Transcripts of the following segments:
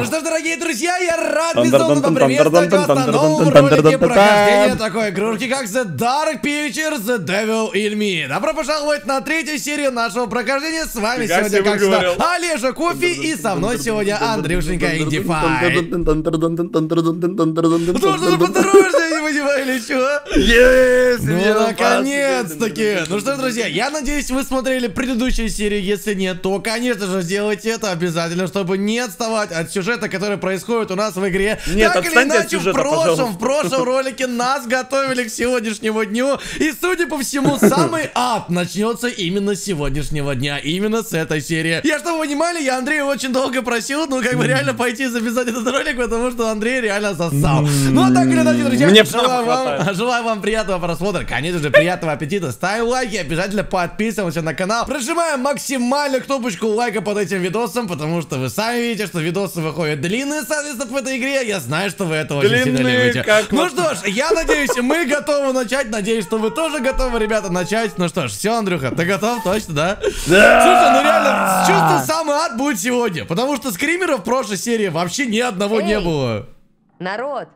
Ну что ж, дорогие друзья, я рад безумно поприветствовать вас на новом ролике прохождения такой игрушки, как The Dark Pictures The Devil in Me. Добро пожаловать на третью серию нашего прохождения. С вами Фига сегодня, как всегда. Олежа Кофи и со мной сегодня Андрюшенька Индифай. Что ж ты поздороваешься, понимаю, или что? Yes, Ну, наконец-таки! Ну что друзья, я надеюсь, вы смотрели предыдущую серию. Если нет, то, конечно же, сделайте это обязательно, чтобы не отставать от сюжета, который происходит у нас в игре. Нет, так или иначе, в сюжета, прошлом, пожалуйста. в прошлом ролике нас готовили к сегодняшнему дню. И, судя по всему, самый ад начнется именно с сегодняшнего дня. Именно с этой серии. Я, чтобы вы понимали, я Андрея очень долго просил, ну, как бы реально пойти записать этот ролик, потому что Андрей реально засал. Ну, а так или иначе, друзья, Мне желаю вам, желаю вам приятного просмотра, конечно же, приятного аппетита. Ставим лайки, обязательно подписываемся на канал. Прожимаем максимально кнопочку лайка под этим видосом, потому что вы сами видите, что видосы выходят длинные, соответственно, в этой игре. Я знаю, что вы это очень сильно любите. как Ну вот- что ж, я надеюсь, мы готовы начать. Надеюсь, что вы тоже готовы, ребята, начать. Ну что ж, все, Андрюха, ты готов? Точно, да? Да. Слушай, ну реально, чувствую, самый ад будет сегодня. Потому что скримеров в прошлой серии вообще ни одного не было. Народ,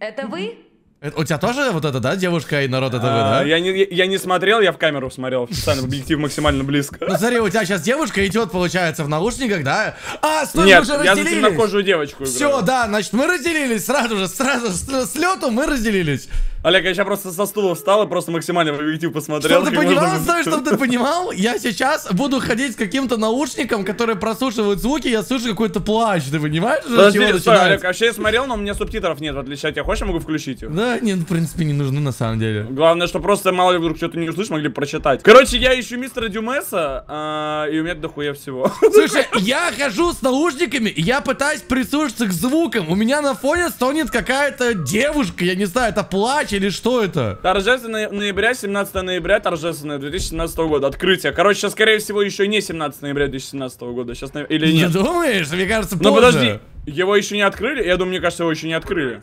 это вы? Это- у тебя тоже вот это, да, девушка и народ это вы, А, да? Я не, я не смотрел, я в камеру смотрел. Специально объектив максимально близко. Ну смотри, у тебя сейчас девушка идет, получается, в наушниках, да? А, стой, Нет, мы уже я за разделились. темнокожую девочку. Все, да, значит, мы разделились сразу же, сразу с, с лету мы разделились. Олег, я сейчас просто со стула встал и просто максимально в объектив посмотрел. Чтобы ты понимал, можно- стой, чтобы ты понимал, я сейчас буду ходить с каким-то наушником, который прослушивает звуки, я слышу какой-то плач, ты понимаешь, Подожди, стой, начинается? Олег, вообще я смотрел, но у меня субтитров нет, в отличие от тебя. Хочешь, я могу включить их? Да, нет, в принципе, не нужны на самом деле. Главное, что просто мало ли вдруг что-то не услышишь, могли прочитать. Короче, я ищу мистера Дюмеса, а, и у меня дохуя всего. Слушай, я хожу с наушниками, и я пытаюсь прислушаться к звукам. У меня на фоне стонет какая-то девушка, я не знаю, это плач или что это? Торжественное ноября, 17 ноября, торжественное 2017 года. Открытие. Короче, сейчас, скорее всего, еще не 17 ноября 2017 года. Сейчас, или нет? Ты думаешь? Мне кажется, Ну позже. подожди, его еще не открыли? Я думаю, мне кажется, его еще не открыли.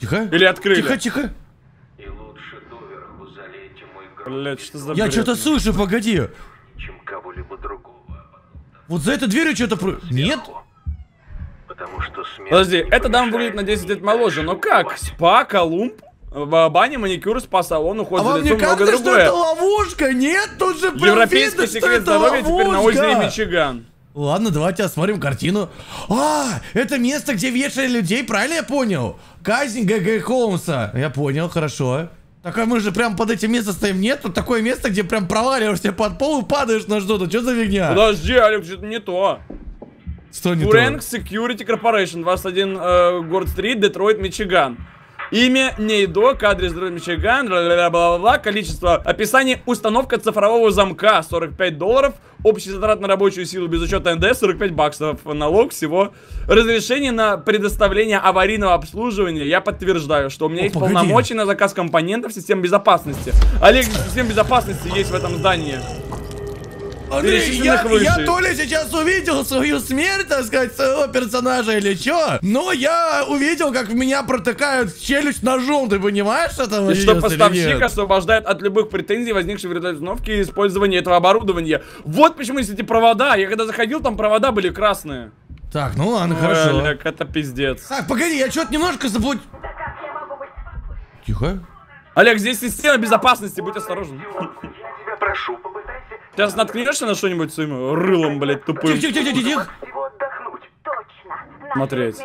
Тихо. Или открыли? Тихо, тихо. И лучше доверху залейте мой гроб, Блять, что за Я что-то слышу, погоди. чем кого-либо другого. Вот за этой дверью что-то про... Нет? Потому что Подожди, эта дама выглядит на 10 лет моложе, но как? убивать. Спа, Колумб, баня, маникюр, спа-салон, уход А за вам не лицом, много кажется, что это другое. ловушка? Нет, тут же прям Европейский видно, секрет это здоровья теперь на озере ловушка. Мичиган. Ладно, давайте осмотрим картину. А, это место, где вешали людей, правильно я понял? Казнь ГГ Холмса. Я понял, хорошо. Так а мы же прям под этим местом стоим. Нет, тут такое место, где прям проваливаешься под пол и падаешь на что-то. Что за фигня? Подожди, Олег, что-то не то. Что не то? Фрэнк Security Corporation, 21 э, Горд-стрит, Детройт, Мичиган. Имя Нейдок, адрес Мичиган, бла-бла-бла-бла, количество, описание, установка цифрового замка, 45 долларов, общий затрат на рабочую силу без учета НДС, 45 баксов, налог всего, разрешение на предоставление аварийного обслуживания, я подтверждаю, что у меня О, есть погоди. полномочия на заказ компонентов систем безопасности. Олег, систем безопасности есть в этом здании. Андрей, я, я то ли сейчас увидел свою смерть, так сказать, своего персонажа или чё, но я увидел, как в меня протыкают челюсть ножом, ты понимаешь это? И что поставщик освобождает от любых претензий, возникших в результате установки и использования этого оборудования. Вот почему есть эти провода. Я когда заходил, там провода были красные. Так, ну ладно, хорошо. Олег, это пиздец. Так, погоди, я что-то немножко забудь. Тихо. Олег, здесь система безопасности, будь осторожен. Я тебя прошу, попытайся Сейчас наткнешься на что-нибудь своим рылом, блядь, тупым. Тихо, тихо, тихо, тихо. всего отдохнуть. Точно. Смотреть.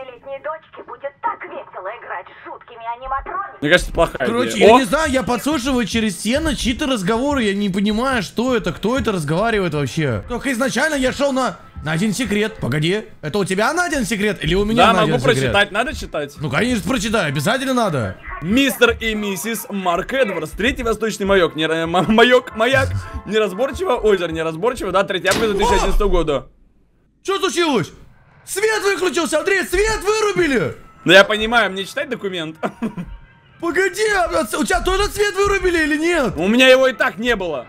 Мне кажется, плохая Короче, идея. я О, не знаю, я подслушиваю через стены чьи-то разговоры, я не понимаю, что это, кто это разговаривает вообще. Только изначально я шел на... На один секрет, погоди. Это у тебя на один секрет или у меня да, на могу один секрет? прочитать, надо читать. Ну, конечно, прочитай, обязательно надо. Мистер и миссис Марк Эдвардс, третий восточный маек, не, м- маек, маяк, неразборчиво, озеро неразборчиво, да, 3 августа 2011 года. Что случилось? Свет выключился, Андрей, свет вырубили! Ну я понимаю, мне читать документ? Погоди, а у тебя тоже свет вырубили или нет? У меня его и так не было.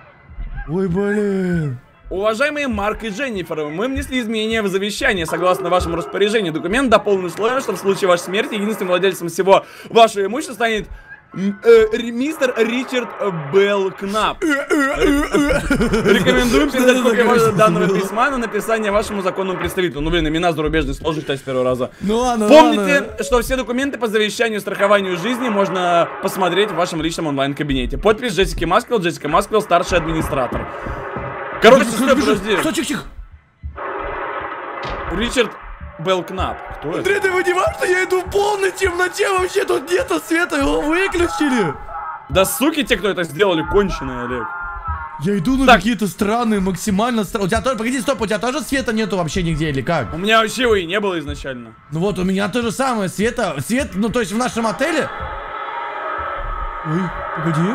Ой, блин. Уважаемые Марк и Дженнифер, мы внесли изменения в завещание. Согласно вашему распоряжению, документ дополнен условием, что в случае вашей смерти единственным владельцем всего вашего имущества станет э, Мистер Ричард Белкнап. Рекомендуем передать копию данного письма на написание вашему законному представителю. Ну, блин, имена зарубежные сложно читать с первого раза. Ну ладно, Помните, ладно. что все документы по завещанию и страхованию жизни можно посмотреть в вашем личном онлайн-кабинете. Подпись Джессики Масквелл, Джессика Масквелл, старший администратор. Короче, стой, подожди. Стой, чих, чих. Ричард Белкнап. Кто это? Андрей, ты понимаешь, что я иду в полной темноте, вообще тут нету света, его выключили. Да суки те, кто это сделали, конченые, Олег. Я иду на какие-то странные, максимально странные. У тебя тоже, погоди, стоп, у тебя тоже света нету вообще нигде или как? У меня вообще его и не было изначально. Ну вот, у меня то же самое, света, свет, ну то есть в нашем отеле. Ой, погоди.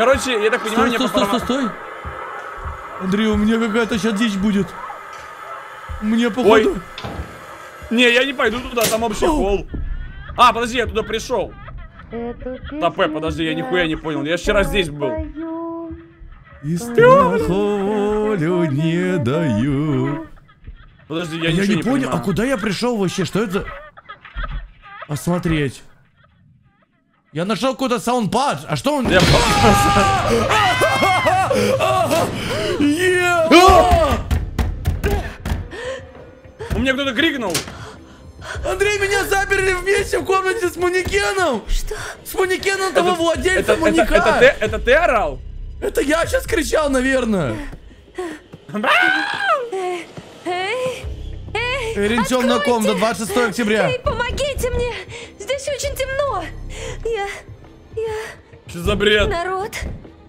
Короче, я так понимаю, Стой, мне стой, стой, стой, стой. Андрей, у меня какая-то сейчас дичь будет. Мне походу... Ой. Не, я не пойду туда, там общий Оу. холл. А, подожди, я туда пришел. Топе, подожди, я нихуя не понял, я вчера здесь был. И страху не даю. Подожди, Я, я ничего не, не, понял, а куда я пришел вообще? Что это? за- Посмотреть. Я нашел какой-то саундпад. А что он? Я-! У меня кто-то крикнул. Андрей, меня заперли вместе в комнате с манекеном. Что? С манекеном того Это, владельца это, маньяка. это ты, это ты орал? Это я сейчас кричал, наверное. Эрин, темная комната, 26 октября. эй, помогите мне! Здесь очень темно! Я... я... Что за бред? Народ!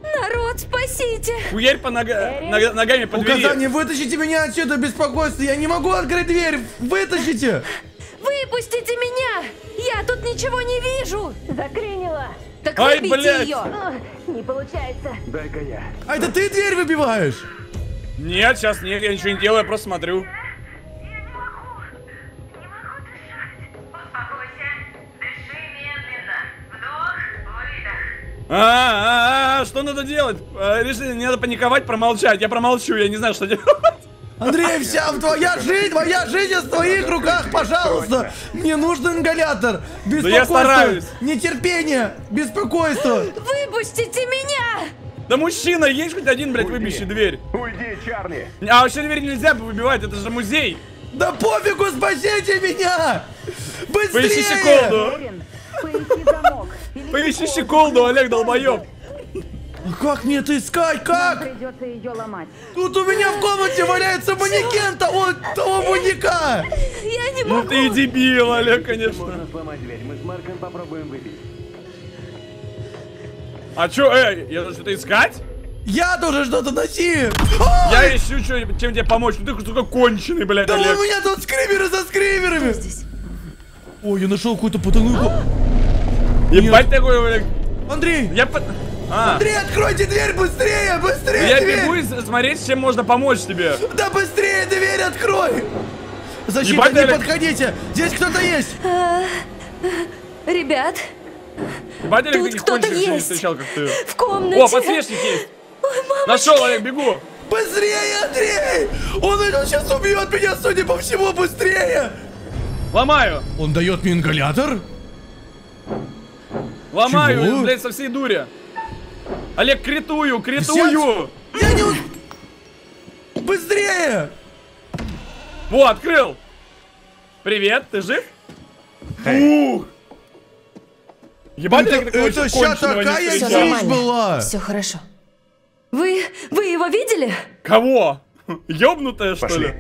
Народ, спасите! Хуярь по нога- нога- ногами по двери. Указание, вытащите меня отсюда, беспокойство. Я не могу открыть дверь. Вытащите. Выпустите меня! Я тут ничего не вижу! Заклинило. Так Ай, выбейте блядь! ее! Не получается. А это ты дверь выбиваешь? Нет, сейчас нет, я ничего не делаю, я просто смотрю. А, а, а, что надо делать? А, Решили, не надо паниковать, промолчать. Я промолчу, я не знаю, что делать. Андрей, вся твоя жизнь, твоя жизнь в твоих руках, пожалуйста. Мне нужен ингалятор. Беспокойство, стараюсь. нетерпение, беспокойство. Выпустите меня! Да мужчина, есть хоть один, блядь, выбивший дверь? Уйди, Чарли! А вообще дверь нельзя выбивать, это же музей. Да пофигу, спасите меня! Быстрее! Поищи щеколду. Поищи щеколду. Олег, долбоеб. А как мне это искать? Как? Придется ее ломать. Тут у меня в комнате валяется манекен того, того маньяка! Я не Ну могу! ты и дебил, Олег, конечно. сломать дверь. Мы с Марком попробуем выбить. А чё, эй, я должен что-то искать? Я тоже что-то носи! Я ищу, чё, чем тебе помочь. Ну ты, сука, конченый, блядь, Да Олег. у меня тут скримеры за скримерами! Здесь. Ой, я нашел какую-то потолку. Ебать такой, блядь. Андрей! Я по... А, Андрей, откройте дверь быстрее! Быстрее я дверь! бегу и с- смотреть, чем можно помочь тебе. Да быстрее дверь открой! Защита, Ебать, не подходите! Здесь кто-то есть! Ребят, Ебать, Олег, Тут кто-то еще не есть. встречал, как ты. в комнате! О, подсвечник есть. Ой! Нашел, Олег, бегу. Быстрее, Андрей! Он идет сейчас убьет меня, судя по всему, быстрее! Ломаю. Он дает мне ингалятор? Ломаю, Чего? блядь, со всей дури. Олег, критую, критую. Я не... Быстрее! Во, открыл. Привет, ты жив? Ух. Ебать, Это, это конченого не такая дичь была! Все хорошо. Вы... вы его видели? Кого? Ёбнутая, что Пошли. ли?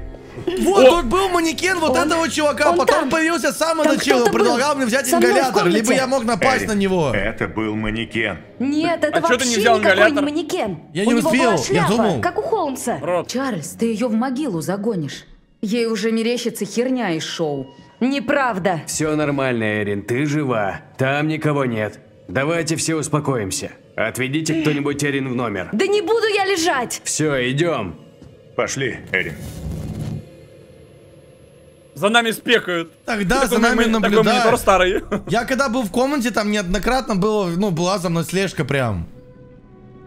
Вот, О! тут был манекен вот Он- этого чувака, потом там. появился с самого Там был. предлагал мне взять Со ингалятор, либо я мог напасть на него. Это был манекен. Нет, это А вообще не никакой ингалятор? не манекен. Я У не успел, я думал. как у Холмса. Рот. Чарльз, ты ее в могилу загонишь. Ей уже мерещится херня из шоу. Неправда. Все нормально, Эрин, ты жива. Там никого нет. Давайте все успокоимся. Отведите кто-нибудь Эрин в номер. Да не буду я лежать. Все, идем. Пошли, Эрин. За нами спекают. Тогда за нами мони- Такой монитор наблюдают. старый. Я когда был в комнате, там неоднократно было, ну, была за мной слежка прям.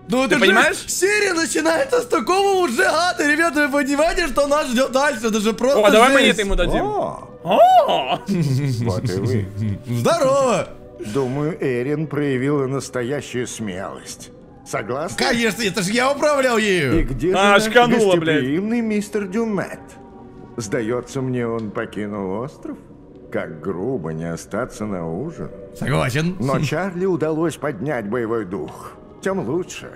Ну, же понимаешь? Серия начинается с такого уже ада, ребята, вы понимаете, что нас ждет дальше? Это же просто О, давай монеты ему дадим. О, вот и вы. Здорово! Думаю, Эрин проявила настоящую смелость. Согласны? Конечно, это же я управлял И ею. где же А, наш очканула, блядь. гостеприимный мистер Дюмет? Сдается мне, он покинул остров? Как грубо не остаться на ужин. Согласен. Но Чарли удалось поднять боевой дух. Тем лучше.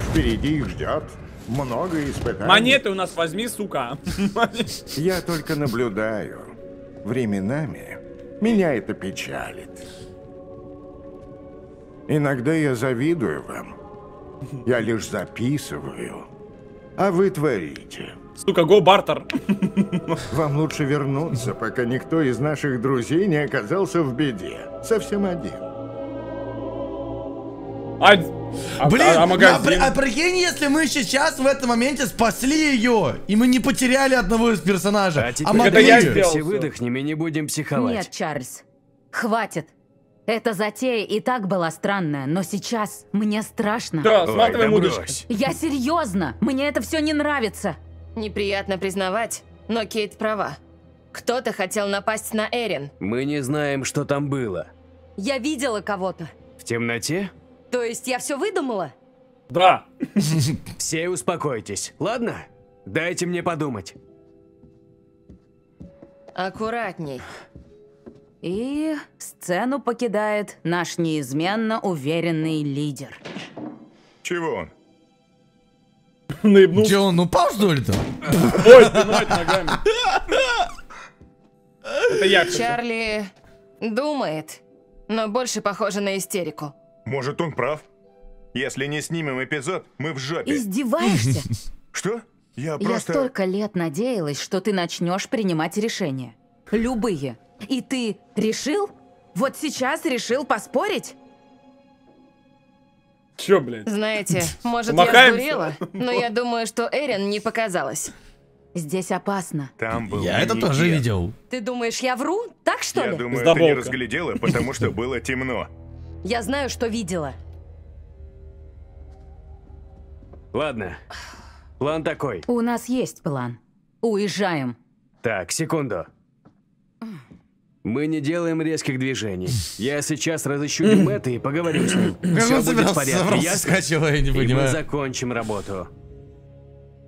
Впереди их ждет много испытаний. Монеты у нас возьми, сука. Я только наблюдаю. Временами меня это печалит. Иногда я завидую вам. Я лишь записываю. А вы творите. Сука, го бартер. Вам лучше вернуться, пока никто из наших друзей не оказался в беде. Совсем один. А, а- Блин, а, а а, магазин? при- а прикинь, если мы сейчас в этом моменте спасли ее, и мы не потеряли одного из персонажей, А а, теперь могли... Это я сделал все выдохнем и не будем психовать. Нет, Чарльз. Хватит. Эта затея и так была странная, но сейчас мне страшно. Да, сматывай да. Я серьезно. Мне это все не нравится. Неприятно признавать, но Кейт права. Кто-то хотел напасть на Эрин. Мы не знаем, что там было. Я видела кого-то. В темноте? То есть я все выдумала? Да. Все успокойтесь, ладно? Дайте мне подумать. Аккуратней. И сцену покидает наш неизменно уверенный лидер. Чего он? Наебнулся. Че, он упал, что ли, там? Ой, спиной ногами. Это я. Чарли думает, но больше похоже на истерику. Может, он прав? Если не снимем эпизод, мы в жопе. Издеваешься? Что? Я Я просто... столько лет надеялась, что ты начнешь принимать решения. Любые. И ты решил? Вот сейчас решил поспорить? Чё, блядь? Знаете, может, я сдурела, но я думаю, что Эрин не показалась. Здесь опасно. Там был Я это тоже видел. Ты думаешь, я вру? Так что Я ли? думаю, ты не Сдоболка. разглядела, потому что было темно. Я знаю, что видела. Ладно. План такой. У нас есть план. Уезжаем. Так, секунду. Мы не делаем резких движений. Я сейчас разыщу Дюмета и поговорю с ним. Как Все он будет в порядке, ясно? скачивая, я не И мы понимаю. закончим работу.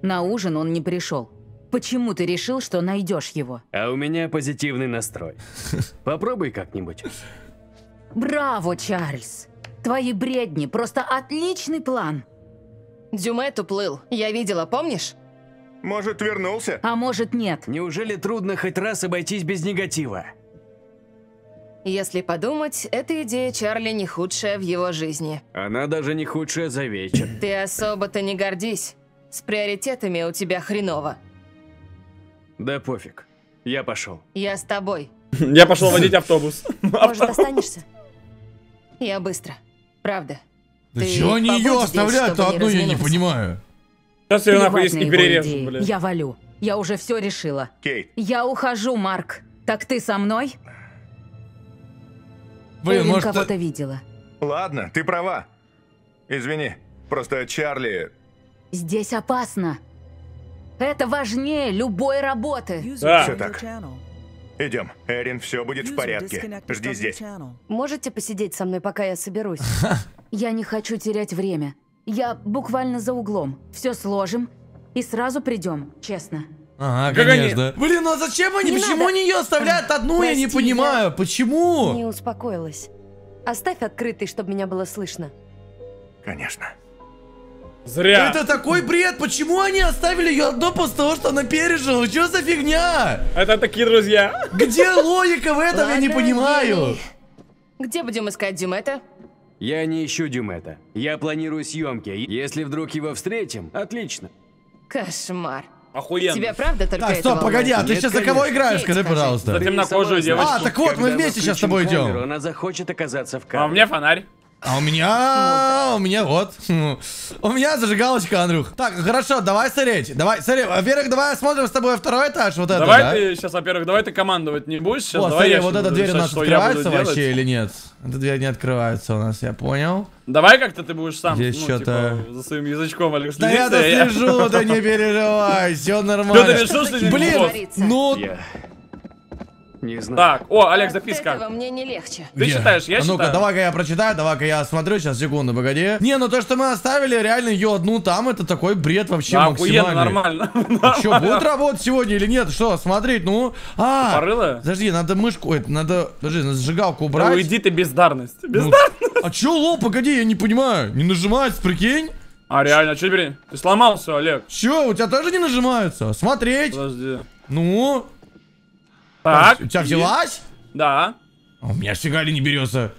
На ужин он не пришел. Почему ты решил, что найдешь его? А у меня позитивный настрой. Попробуй как-нибудь. Браво, Чарльз! Твои бредни, просто отличный план. Дюмет уплыл. Я видела, помнишь? Может, вернулся? А может нет? Неужели трудно хоть раз обойтись без негатива? Если подумать, эта идея Чарли не худшая в его жизни. Она даже не худшая за вечер. Ты особо-то не гордись. С приоритетами у тебя хреново. Да пофиг. Я пошел. Я с тобой. Я пошел водить автобус. Может, останешься? Я быстро. Правда. Да чего они ее оставляют-то одну, я не понимаю. Сейчас ее нахуй не идеи. блядь. Я валю. Я уже все решила. Кейт, Я ухожу, Марк. Так ты со мной? Блин, Эллен может... кого-то видела. ладно, ты права. Извини, просто Чарли... Здесь опасно. Это важнее любой работы. Да. Все так. Идем. Эрин, все будет в порядке. Жди здесь. Можете посидеть со мной, пока я соберусь? Я не хочу терять время. Я буквально за углом. Все сложим и сразу придем, честно. Ага, Как они- конечно. Блин, ну а зачем они, Не почему надо. они ее оставляют одну, я не Прости, я- понимаю. Почему? Не успокоилась. Оставь открытый, чтобы меня было слышно. Конечно. Зря. Это такой бред, почему они оставили ее одну после того, что она пережила? Что за фигня? Это такие друзья. Где логика в этом, я не Ладно, понимаю. Где будем искать Дюмета? Я не ищу Дюмета. Я планирую съемки. Если вдруг его встретим, отлично. Кошмар. Охуенно. Тебя правда только Так, стоп, погоди, а ты Нет, сейчас за кого конечно. играешь? Скажи, скажи. пожалуйста. За темнокожую девочку. А, так вот, мы вместе сейчас с тобой идем. Она захочет оказаться в А у меня фонарь. А у меня, у меня вот, у меня зажигалочка, Андрюх. Так, хорошо, давай смотреть, давай, смотри, во-первых, давай осмотрим с тобой второй этаж, вот это, Давай да? ты сейчас, во-первых, давай ты командовать не будешь сейчас. Вот, давай смотри, я вот эта дверь у нас открывается вообще или нет? Эта дверь не открывается у нас, я понял. Давай как-то ты будешь сам, Здесь ну, что-то- типа, за своим язычком, Алекс, Да следить, я а да не переживай, все Что ты нормально. решил, что Блин, ну. Не знаю. Так, о, Олег, От записка. этого мне не легче. Ты Где? читаешь, я а ну-ка, давай-ка я прочитаю, давай-ка я смотрю, сейчас, секунду, погоди. Не, ну то, что мы оставили реально ее одну там, это такой бред вообще Да, охуенно, максимальный. нормально. Что, будет работать сегодня или нет? Что, смотреть, ну? А, Порыло? подожди, надо мышку, это, надо, подожди, надо зажигалку Да убрать. уйди ты бездарность. Ну, Бездарность. а чё, лол, погоди, я не понимаю. Не нажимается, прикинь? А реально, что теперь? Ты сломался, Олег. Чё, у тебя тоже не нажимается? Смотреть. Подожди. Ну? Так. У тебя взялась? Да. А у меня фига ли не берется.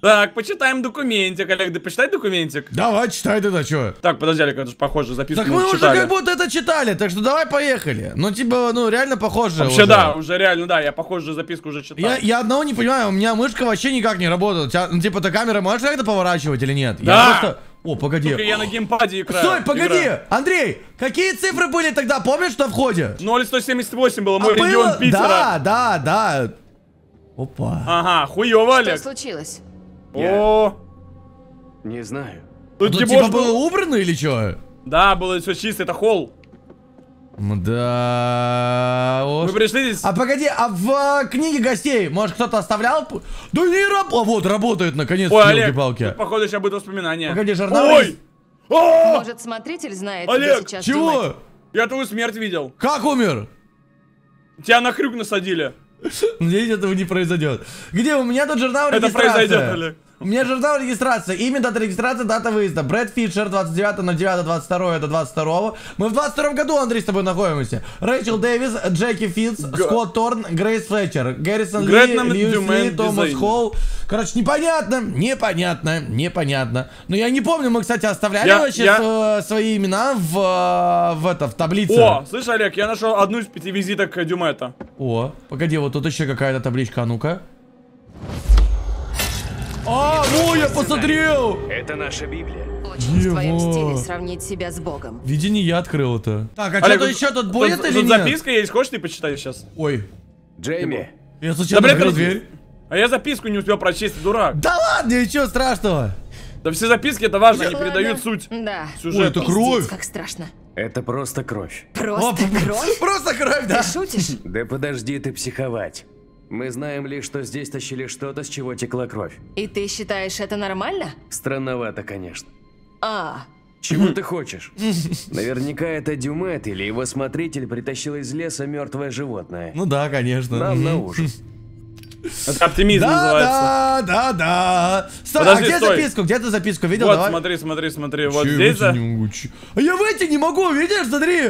Так, почитаем документик, Олег, да почитай документик. Давай, читай тогда, чё. Так, подожди, Олег, это же похоже, записку Так мы уже читали. как будто это читали, так что давай поехали. Ну, типа, ну, реально похоже Вообще, уже. да, уже реально, да, я похожую записку уже читал. Я, я одного не понимаю, у меня мышка вообще никак не работает. У тебя, ну, типа, ты камера можешь как-то поворачивать или нет? Я Да. просто... О, погоди. Только я на геймпаде играю. Стой, погоди! играю. Андрей, какие цифры были тогда, помнишь, на входе? 0,178 было, мой А было- регион Питера. Да, да, да. Опа. Ага, хуёво, Что Олег. случилось? О, Не знаю. тут Тут, дебош типа был. было убрано или что? Да, было все чисто, это холл. Да. Мы уж. пришли здесь. А погоди, а в а, книге гостей, может, кто-то оставлял? Да не работает. Вот, работает, наконец, Ой, Олег, елки-палки. тут, походу, сейчас будет воспоминание. Погоди, журнал Ой! О! Может, смотритель знает, Олег, где сейчас Чего? Дюмет? Я твою смерть видел. Как умер? Тебя на крюк насадили. Надеюсь, этого не произойдет. Где? У меня тут журнал Это произойдет, Олег. У меня журнал регистрации. Имя, дата регистрации, дата выезда. Брэд Фишер, 29 на 9, 22 это 22 Мы в 22 году, Андрей, с тобой находимся. Рэйчел Дэвис, Джеки Фитц, Скотт Торн, Грейс Флетчер, Гаррисон Ли, Льюис Ли, Томас. Холл. Короче, непонятно, непонятно, непонятно. Но я не помню, мы, кстати, оставляли Я- вообще я- сво- свои имена в, э, в, это, в таблице. О, слышь, Олег, я нашел одну из пяти визиток Дюмета. О, погоди, вот тут еще какая-то табличка, а ну-ка. А, ну я посмотрел! Это наша Библия. Очень в твоем Его. стиле сравнить себя с Богом. Видение я открыл это. Так, а что-то еще тут будет тут, или тут нет? записка есть, хочешь ты почитай сейчас? Ой, Джейми, я случайно Да, открыл дверь. А я записку не успел прочесть, дурак. Да ладно, ничего страшного. Да все записки это важно, они передают суть Да. сюжета. Ой, это кровь. Пиздец, как страшно. это просто кровь. Просто О, кровь? Просто кровь, да. Ты шутишь? Да подожди ты психовать. Мы знаем лишь, что здесь тащили что-то, с чего текла кровь. И ты считаешь это нормально? Странновато, конечно. А, Чего ты хочешь? Наверняка это Дюмет или его смотритель притащил из леса мертвое животное. Ну да, конечно. Нам на ужин. Это оптимизм называется. Да, да, да, да. Стой, Подожди, а где стой. записку? Где ты записку видел? Вот, Давай. смотри, смотри, смотри, вот я здесь чё? А я выйти не могу, видишь, смотри.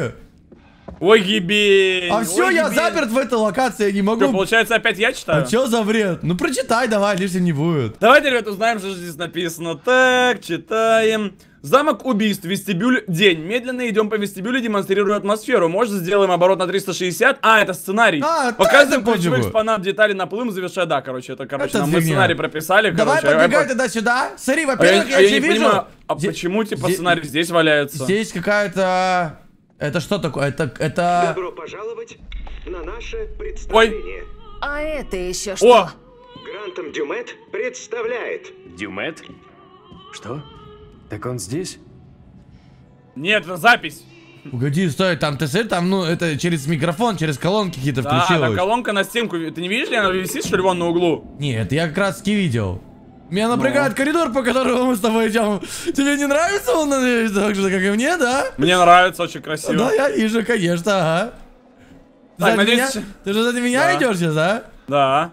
Ой, ебень. А все, я заперт в этой локации, я не Что, могу. получается, опять я читаю? А чё за бред? Ну прочитай давай, лишним не будет. Давайте, ребят, узнаем, что же здесь написано. Так, читаем. Замок убийств, вестибюль, день. Медленно идем по вестибюлю, демонстрируя атмосферу. Может, сделаем оборот на 360? А, это сценарий. А, да, Показываем ключевых пофигу. экспонат, детали наплывом, завершая. Да, короче, это, короче, Это нам мы сценарий прописали, Давай короче. я подбегай по- тогда сюда. Смотри, А я, во-первых, я, а я не вижу. понимаю, а Здесь- почему, типа, здесь- сценарий здесь валяется? Здесь какая-то... Это что такое? Это... это... Добро пожаловать на наше представление. а это еще О! что? Грантом Дюмет представляет. Дюмет? Что? Так он здесь? Нет, это запись. Погоди, стой, там ты смотри, там, ну, это через микрофон, через колонки какие-то Да, включилось. это колонка на стенку. Ты не видишь, ли она висит, что ли, вон на углу? Нет, я как раз таки видел. Меня напрягает Ну. коридор, по которому мы с тобой идем. Тебе не нравится он, надеюсь, так же, как и мне, да? Мне нравится, очень красиво. Да, я вижу, конечно, ага. Так, сзади надеюсь, меня? Ты же сзади меня Да. идешь сейчас, да? Да.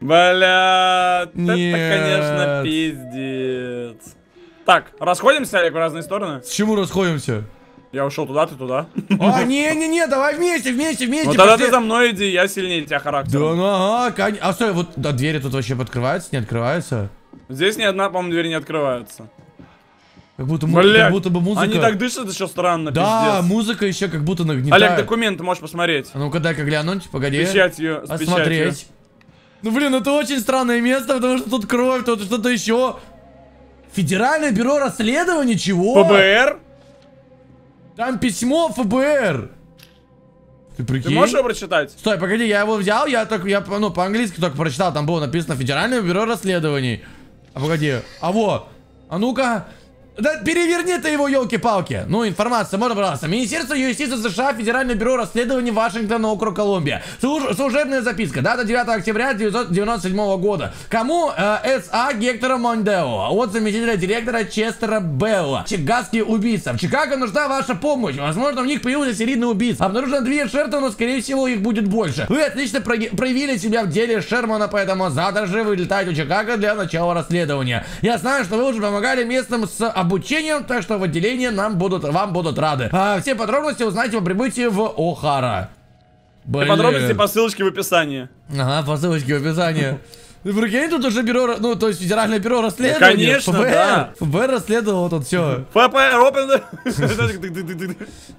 Бля, это, Нет. конечно, пиздец. Так, расходимся, Олег, в разные стороны? С чему расходимся? Я ушел туда, ты туда. А, не-не-не, давай вместе, вместе, вместе. Ну тогда ты за мной иди, я сильнее тебя Да, характером. ну ага, А стой, вот да, двери тут вообще открываются, не открываются? Здесь ни одна, по-моему, дверь не открывается. Как будто, му- Бля, как будто бы музыка... они так дышат еще странно, Да, пиздец. музыка еще как будто нагнетает. Олег, документы можешь посмотреть. А ну-ка дай-ка глянуть, погоди. Печатью, с печатью. Осмотреть. Ну блин, это очень странное место, потому что тут кровь, тут что-то еще. Федеральное бюро расследований, чего? ФБР? Там письмо ФБР. Ты прикинь? Ты можешь его прочитать? Стой, погоди, я его взял, я только, я, ну, по-английски только прочитал, там было написано Федеральное бюро расследований. А погоди, а вот, а ну-ка, Да переверни ты его, елки-палки. Ну, информация, можно, пожалуйста. Министерство юстиции США, Федеральное бюро расследований Вашингтона, округ Колумбия. Служ- служебная записка. Дата 9 октября 1997 года. Кому? Э, С.А. Гектора Мондео. От заместителя директора Честера Белла. Чикагские убийцы. В Чикаго нужна ваша помощь. Возможно, у них появился серийный убийца. Обнаружено две жертвы, но, скорее всего, их будет больше. Вы отлично проги- проявили себя в деле Шермана, поэтому завтра же вылетаете в Чикаго для начала расследования. Я знаю, что вы уже помогали местным с обучением, так что в отделении нам будут, вам будут рады. А, все подробности узнаете по прибытии в Охара. Блин. подробности по ссылочке в описании. Ага, по ссылочке в описании. Прикинь, тут уже бюро, ну, то есть Федеральное бюро расследования. конечно, ФБР, да. ФБР расследовало тут все. ФПР open.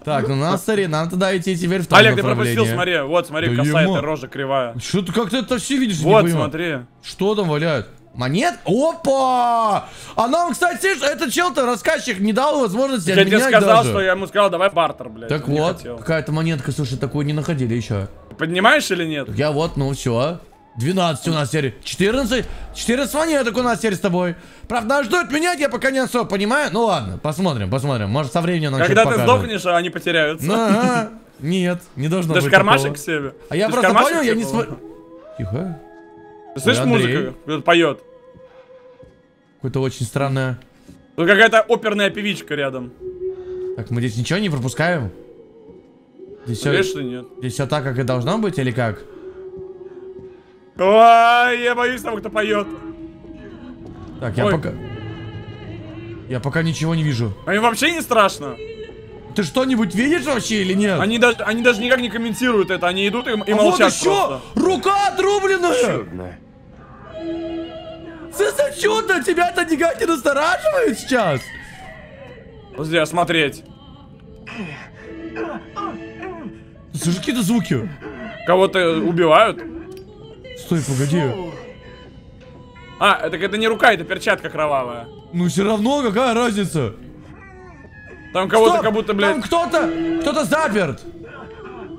Так, ну нас, смотри, нам туда идти теперь в том Олег, ты пропустил, смотри. Вот, смотри, косая рожа кривая. Что ты как ты это все видишь? Вот, смотри. Что там валяют? Монет? Опа! А нам, кстати, этот чел-то, рассказчик, не дал возможности Я тебе сказал, даже. что я ему сказал, давай бартер, блядь. Так вот, какая-то монетка, слушай, такую не находили еще. Поднимаешь или нет? Я вот, ну все. 12 у нас теперь. 14? 14 монеток у нас теперь с тобой. Правда, нас ждут менять, я пока не особо понимаю. Ну ладно, посмотрим, посмотрим. Может, со временем нам Когда ты покажут. сдохнешь, они потеряются. Ну, ага. Нет, не должно Даже быть кармашек такого. к себе. А я Даже просто понял, я не смотрю. Тихо. Ты слышишь Ой? Кто-то поет. Какое-то очень странное. Тут какая-то оперная певичка рядом. Так, мы здесь ничего не пропускаем? Здесь все, Конечно, нет. здесь все так, как и должно быть, или как? Ой, я боюсь того, кто поет. Так, я Ой. пока... Я пока ничего не вижу. А им вообще не страшно. Ты что-нибудь видишь вообще или нет? Они даже, они даже никак не комментируют это, они идут и, и а молчат вот еще! просто. Рука отрубленная! Чудно. Что за чудо? Тебя-то никак не настораживает сейчас? Подожди, осмотреть. Слушай, какие-то звуки. Кого-то убивают? Стой, погоди. А, это, это не рука, это перчатка кровавая. Ну все равно, какая разница? Там кого-то как будто, Там блядь, кто-то, кто-то заперт.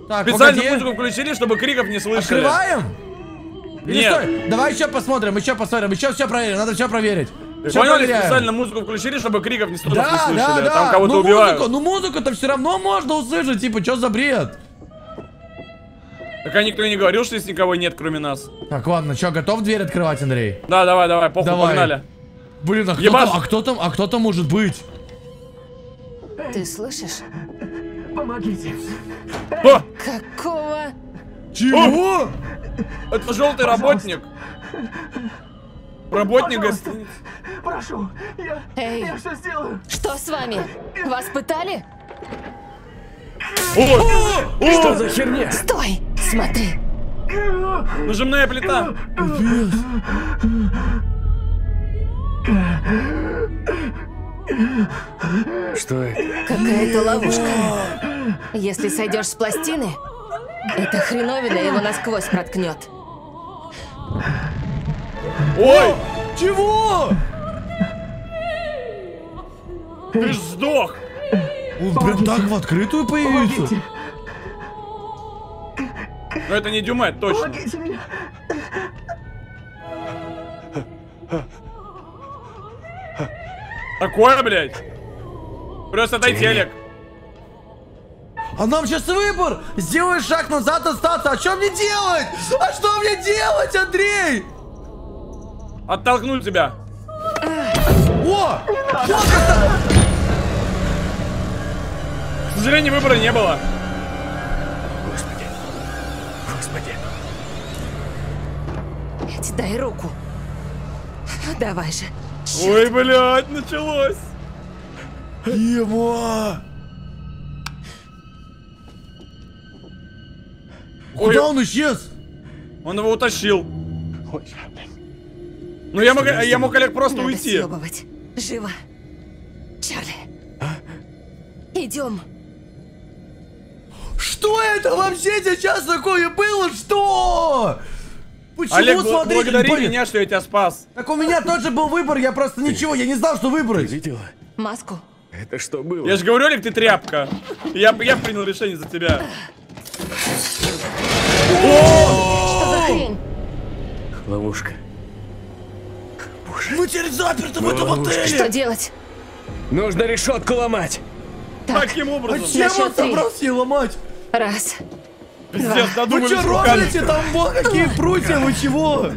Так, специально погоди. музыку включили, чтобы криков не слышали. Открываем? Или Нет. стой, давай еще посмотрим, еще посмотрим, еще все проверим, надо все проверить. Ты Всё понял, они проверяем. специально музыку включили, чтобы криков не, Да, слышали. да, да. Там кого-то ну, убивают. Музыку, ну музыку-то все равно можно услышать, типа, что за бред? Так а никто и не говорил, что здесь никого нет, кроме нас. Так, ладно, что, готов дверь открывать, Андрей? Да, давай, давай, похуй, Давай. погнали. Блин, а кто, Ебаш. там, а кто там, а кто там может быть? Ты слышишь? О, Какого? Чего? это желтый работник. Работник гостиницы. Эй, что с вами? Вас пытали? Ой, Что за херня? Стой! Смотри! нажимная плита. Что это? Какая-то ловушка. Если сойдешь с пластины, эта хреновина его насквозь проткнет. Ой, Чего? ты ж сдох. Он прям так в открытую появился? Но это не Дюмет, точно. Такое, блядь. Просто отойти, Олег. А нам сейчас выбор! Сделай шаг назад, остаться. А что мне делать? А что мне делать, Андрей? Оттолкнуть тебя. О! К сожалению, выбора не было. Господи. Господи. Эдь, дай руку. Ну, давай же. Ой, блядь, началось. Ема! Куда он исчез? Он его утащил. Ну я мог, я мог, Олег, просто Надо уйти. съебывать. Живо. Чарли. Идем. Что это вообще сейчас такое было? Что? Почему Олег, смотри? благодари блин, меня, что я тебя спас. Так у меня тоже был выбор, я просто ничего, я не знал, что выбрать. Видела? Маску. Это что было? Я же говорю, Олег, ты тряпка. Я, я принял решение за тебя. Что за хрень? Ловушка. Мы теперь заперты в этом Что отеле. делать? Нужно решетку ломать. Каким А образом? чем счет он собрался ее ломать? Раз. Пиздец, Вы что, рофлите? Там вон какие прутья, вы чего?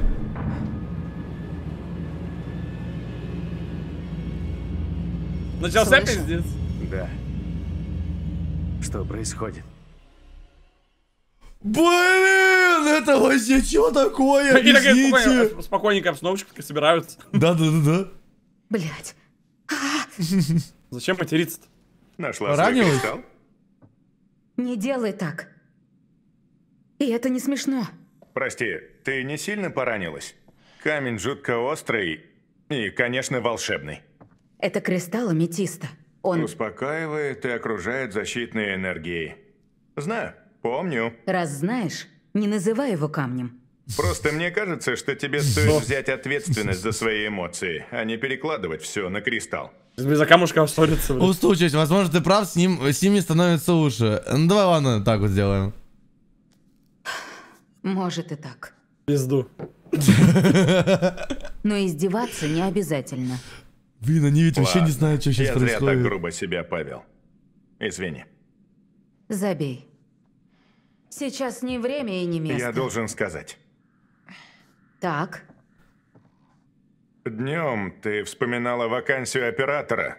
Начался Слышь. пиздец. Да. Что происходит? Блин, это вообще что такое? И спокойненько, спокойненько обстановочка такая собираются. Да-да-да-да. Блять. Зачем материться-то? Нашла кристалл? Не делай так. И это не смешно. Прости, ты не сильно поранилась? Камень жутко острый и, конечно, волшебный. Это кристалл аметиста. Он, Успокаивает и окружает защитной энергией. Знаю, помню. раз знаешь, не называй его камнем. Просто мне кажется, что тебе стоит взять ответственность за свои эмоции, а не перекладывать все на кристалл. Из-за камушка ссориться, блин. Устойчивость, возможно, ты прав, с ним, с ними становится лучше. Ну, давай, ладно, так вот сделаем. Может и так. Пизду. Но издеваться не обязательно. Блин, они ведь вообще не знают, что сейчас Я зря так происходит. грубо себя повел. Извини. Забей. Сейчас не время и не место. Я должен сказать. Так, Днем ты вспоминала вакансию оператора.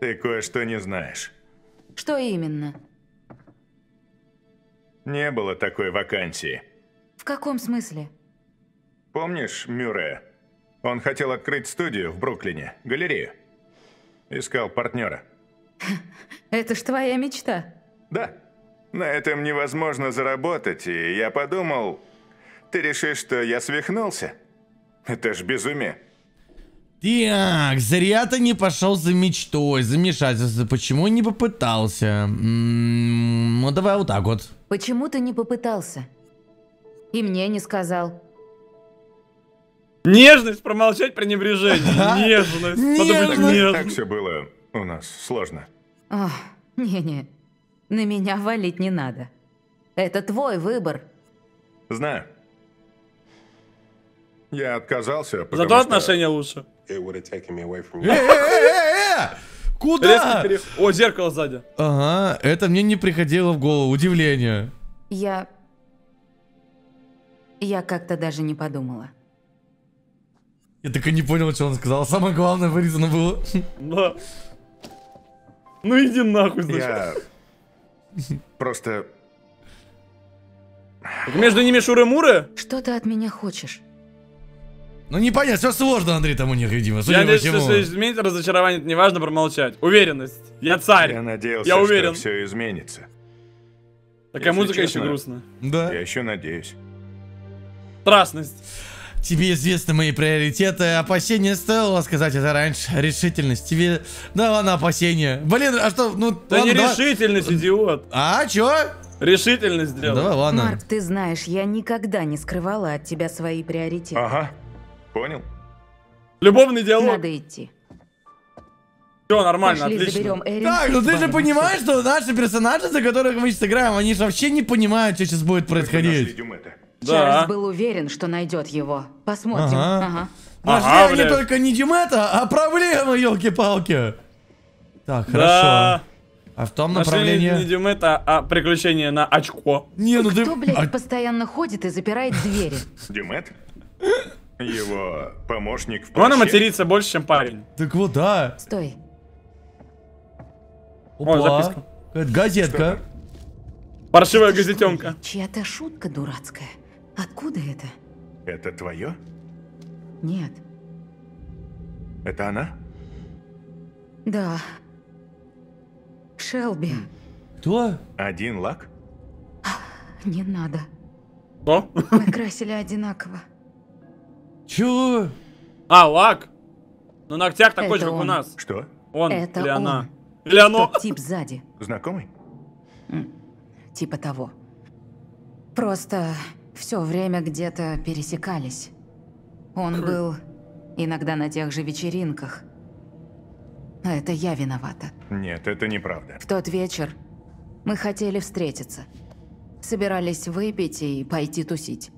Ты кое-что не знаешь. что именно? Не было такой вакансии. В каком смысле? Помнишь Мюррея? Он хотел открыть студию в Бруклине, галерею. Искал партнера. Это ж твоя мечта. Да. На этом невозможно заработать, и я подумал, ты решишь, что я свихнулся? Это ж безумие. Так, зря ты не пошел за мечтой, за вмешательство. Почему не попытался? М, Ну, давай вот так вот. Почему ты не попытался? И мне не сказал. Нежность, промолчать пренебрежение. Нежность. Нежность. Так все было у нас сложно. Не-не, на меня валить не надо. Это твой выбор. Знаю. Я отказался, потому Зато что... отношения лучше. Куда? О, зеркало сзади. Ага, это мне не приходило в голову. Удивление. Я... Я как-то даже не подумала. Я так и не понял, что он сказал. Самое главное вырезано было. Да. Ну иди нахуй, значит. Я... Просто... Так Между ними шуры-муры? Что ты от меня хочешь? Ну не понятно, все сложно, Андрей, там у них, видимо. Я Судя по надеюсь, всему. что изменить разочарование, это не важно промолчать. Уверенность. Я царь. Я надеялся, Я уверен. что все изменится. Такая Если музыка еще честно, грустная. Да. Я еще надеюсь. Страстность. Тебе известны мои приоритеты. Опасения стоило сказать это раньше. Решительность. Тебе... Да ладно, опасения. Блин, а что, ну... Да ладно, не давай- решительность, идиот. А, чё? Решительность сделай. Давай, ладно. Марк, ты знаешь, я никогда не скрывала от тебя свои приоритеты. Ага. Понял? Любовный диалог. Надо идти. Все нормально, Пошли, отлично. Эрин. Так, ну ты же понимаешь, что наши персонажи, за которых мы сейчас играем, они же вообще не понимают, что сейчас будет происходить. Да. Чарльз был уверен, что найдет его. Посмотрим. Ага. Ага. Нашли Ага, они блядь. только не Дюмета, а проблемы, елки-палки. Так, Да. хорошо. А в том Нашли направлении... не Дюмета, а приключение на очко. Не, ну ты... Кто, блядь, а- постоянно ходит и запирает двери? Дюмет? Его помощник в Но она плаще? матерится больше, чем парень. Так вот, да. Стой. О, Опа. записка. Это газетка. Паршивая газетенка. Чья-то шутка дурацкая. Откуда это? Это твое? Нет. Это она? Да. Шелби, Кто? Один лак? не надо. Что? Мы красили одинаково. Чё? А, лак. На ногтях такой Это же, как у нас. Что? Он Это или она. он. Или оно. Тот тип сзади. Знакомый? Типа того. Просто все время где-то пересекались. Он был иногда на тех же вечеринках. Это я виновата. Нет, это неправда. В тот вечер мы хотели встретиться. Собирались выпить и пойти тусить.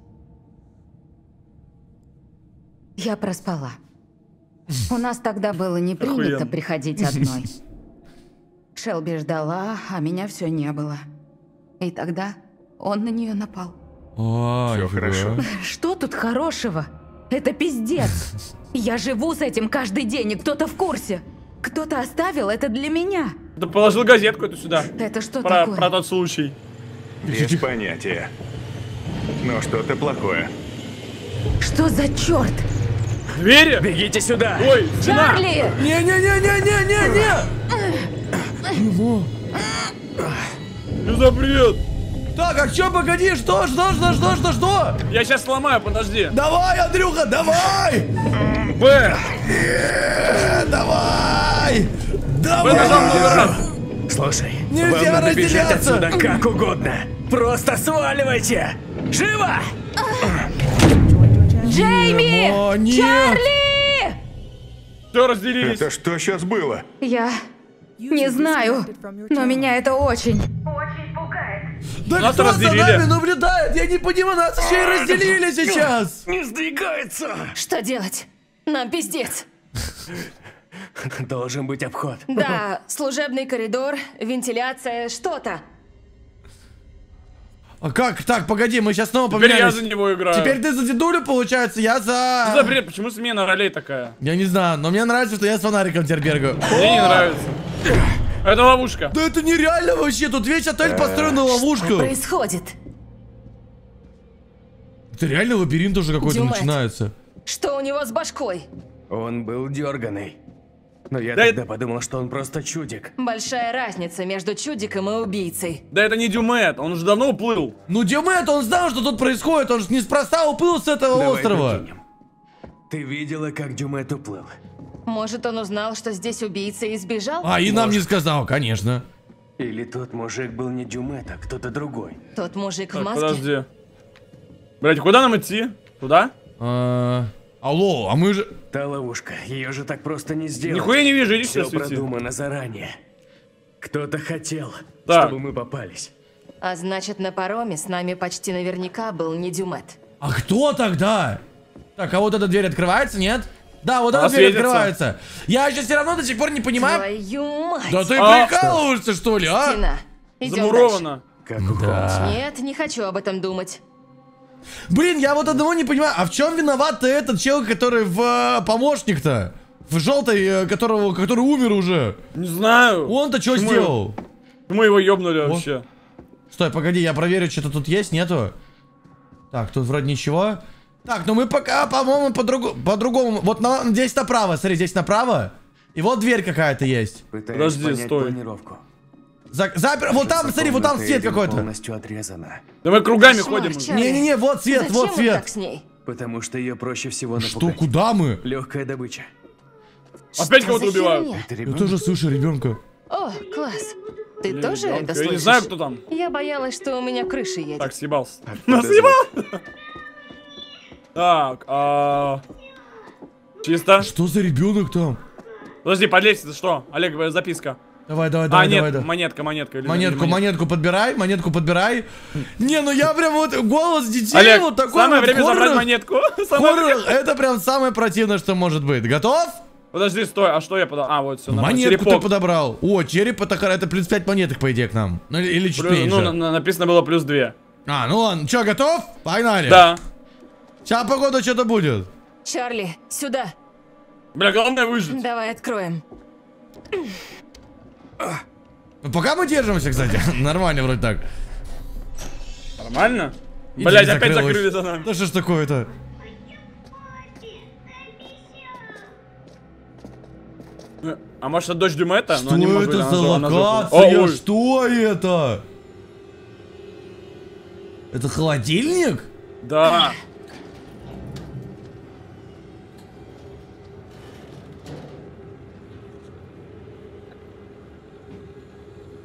Я проспала. У нас тогда было не принято Охуенно. приходить одной. Шелби ждала, а меня все не было. И тогда он на нее напал. А, Всё нифига. хорошо. Что тут хорошего? Это пиздец. Я живу с этим каждый день, и кто-то в курсе. Кто-то оставил это для меня. Да положил газетку эту сюда. Это что Про, такое? про тот случай. Без понятия. Но что-то плохое. Что за черт? Двери! Бегите сюда! Ой, стена! Чарли! Не-не-не-не-не-не! Что за бред? Так, а чё, погоди, что, что, что, что, что, что? Я сейчас сломаю, подожди. Давай, Андрюха, давай! Б! Давай! Б нажал много Давай! раз. Слушай, Нельзя вам надо бежать разделяться! отсюда как угодно. Просто сваливайте! Живо! Джейми! О, нет! Чарли! Все, разделились. Это что сейчас было? Я не знаю, но меня это очень. Да Нас кто за разделили. нами наблюдает? Я не понимаю, нас еще и разделили сейчас! Не сдвигается! Что делать? Нам пиздец. Должен быть обход. Да, служебный коридор, вентиляция, что-то. А как? Так, погоди, мы сейчас снова Теперь я поменялись. за него играю. Теперь ты за дедулю, получается, я Что за за... бред? Почему смена ролей такая? Я не знаю, но мне нравится, что я с фонариком теперь бегаю. Мне не нравится. Это ловушка. Да это нереально вообще, тут весь отель построен на ловушку. Происходит. Это реально лабиринт уже какой-то начинается. Что у него с башкой? Он был дерганый. Но я Да тогда это- подумал, что он просто чудик. Большая разница между чудиком и убийцей. Да это не Дюмет, он уже давно уплыл. Ну, Дюмет, он знал, что тут происходит, он же неспроста уплыл с этого Давай острова. прикинем. Ты видела, как Дюмет уплыл? Может, он узнал, что здесь убийца и сбежал? А, и нам не сказал, конечно. Или тот мужик был не Дюмет, а кто-то другой? Тот мужик в Так, маске? подожди. Блять, куда нам идти? Туда? А, Алло, а мы же... Та ловушка, ее же так просто не сделать. Нихуя не вижу, иди Все продумано заранее. Кто-то хотел, Так. чтобы мы попались. А значит, на пароме с нами почти наверняка был не Дюмет. А кто тогда? Так, а вот эта дверь открывается, нет? Да, вот Она дверь открывается. Я еще все равно до сих пор не понимаю. Твою мать! Да ты А, прикалываешься, что ли, а? Стена. Идем Замуровано. Как дальше. Нет, не хочу об этом думать. Блин, я вот одного не понимаю. А в чем виноват этот чел, который в э, помощник-то? В желтой, э, которого, который умер уже. Не знаю. Он-то что сделал? Мы его ёбнули вообще. Стой, погоди, я проверю, что-то тут есть, нету? Так, тут вроде ничего. Так, ну мы пока, по-моему, по-другому. По-другому. вот на, здесь направо, смотри, здесь направо. И вот дверь какая-то есть. Пытаюсь Подожди, стой. планировку. За- запер... Вот там, смотри, вот там свет какой-то. полностью отрезана. Да мы кругами Кошмар, ходим. Не-не-не, вот свет, Зачем вот свет. так с ней? Потому что ее проще всего Что, напугать. куда мы? Легкая добыча. Опять Что кого-то убивают. Это Я тоже слышу ребенка. О, класс. Ты тоже Ребёнка. это Я не слышишь? знаю, кто там. Я боялась, что у меня крыша едет. Так, съебался. Нас съебал? Так, а... Чисто. Что за ребенок там? Подожди, под лестницей что? Олег, э, записка. Давай, давай, А, давай, нет, давай, давай. монетка, монетка. или- Монетку, или монетку подбирай, монетку подбирай. Не, ну я прям вот голос детей Олег, вот такой самое вот время забрать хоррор- монетку. Самое хоррор, это прям самое противное, что может быть. Готов? Подожди, стой, а что я подал? А, вот все, Монетку ты подобрал. О, череп это, это плюс 5 монеток, по идее, к нам. Ну или чуть меньше. Ну, на- на- написано было плюс 2. А, ну ладно, что, готов? Погнали. Да. Сейчас, походу, что-то будет. Чарли, сюда. Бля, главное выжить. Давай откроем. Ну, пока мы держимся, кстати. Нормально вроде так. Нормально? Блять, опять закрыли за нами. Да что ж такое-то? А может это дочь Дюмета? Что Но это за локация? О. Что это? Это холодильник? Да.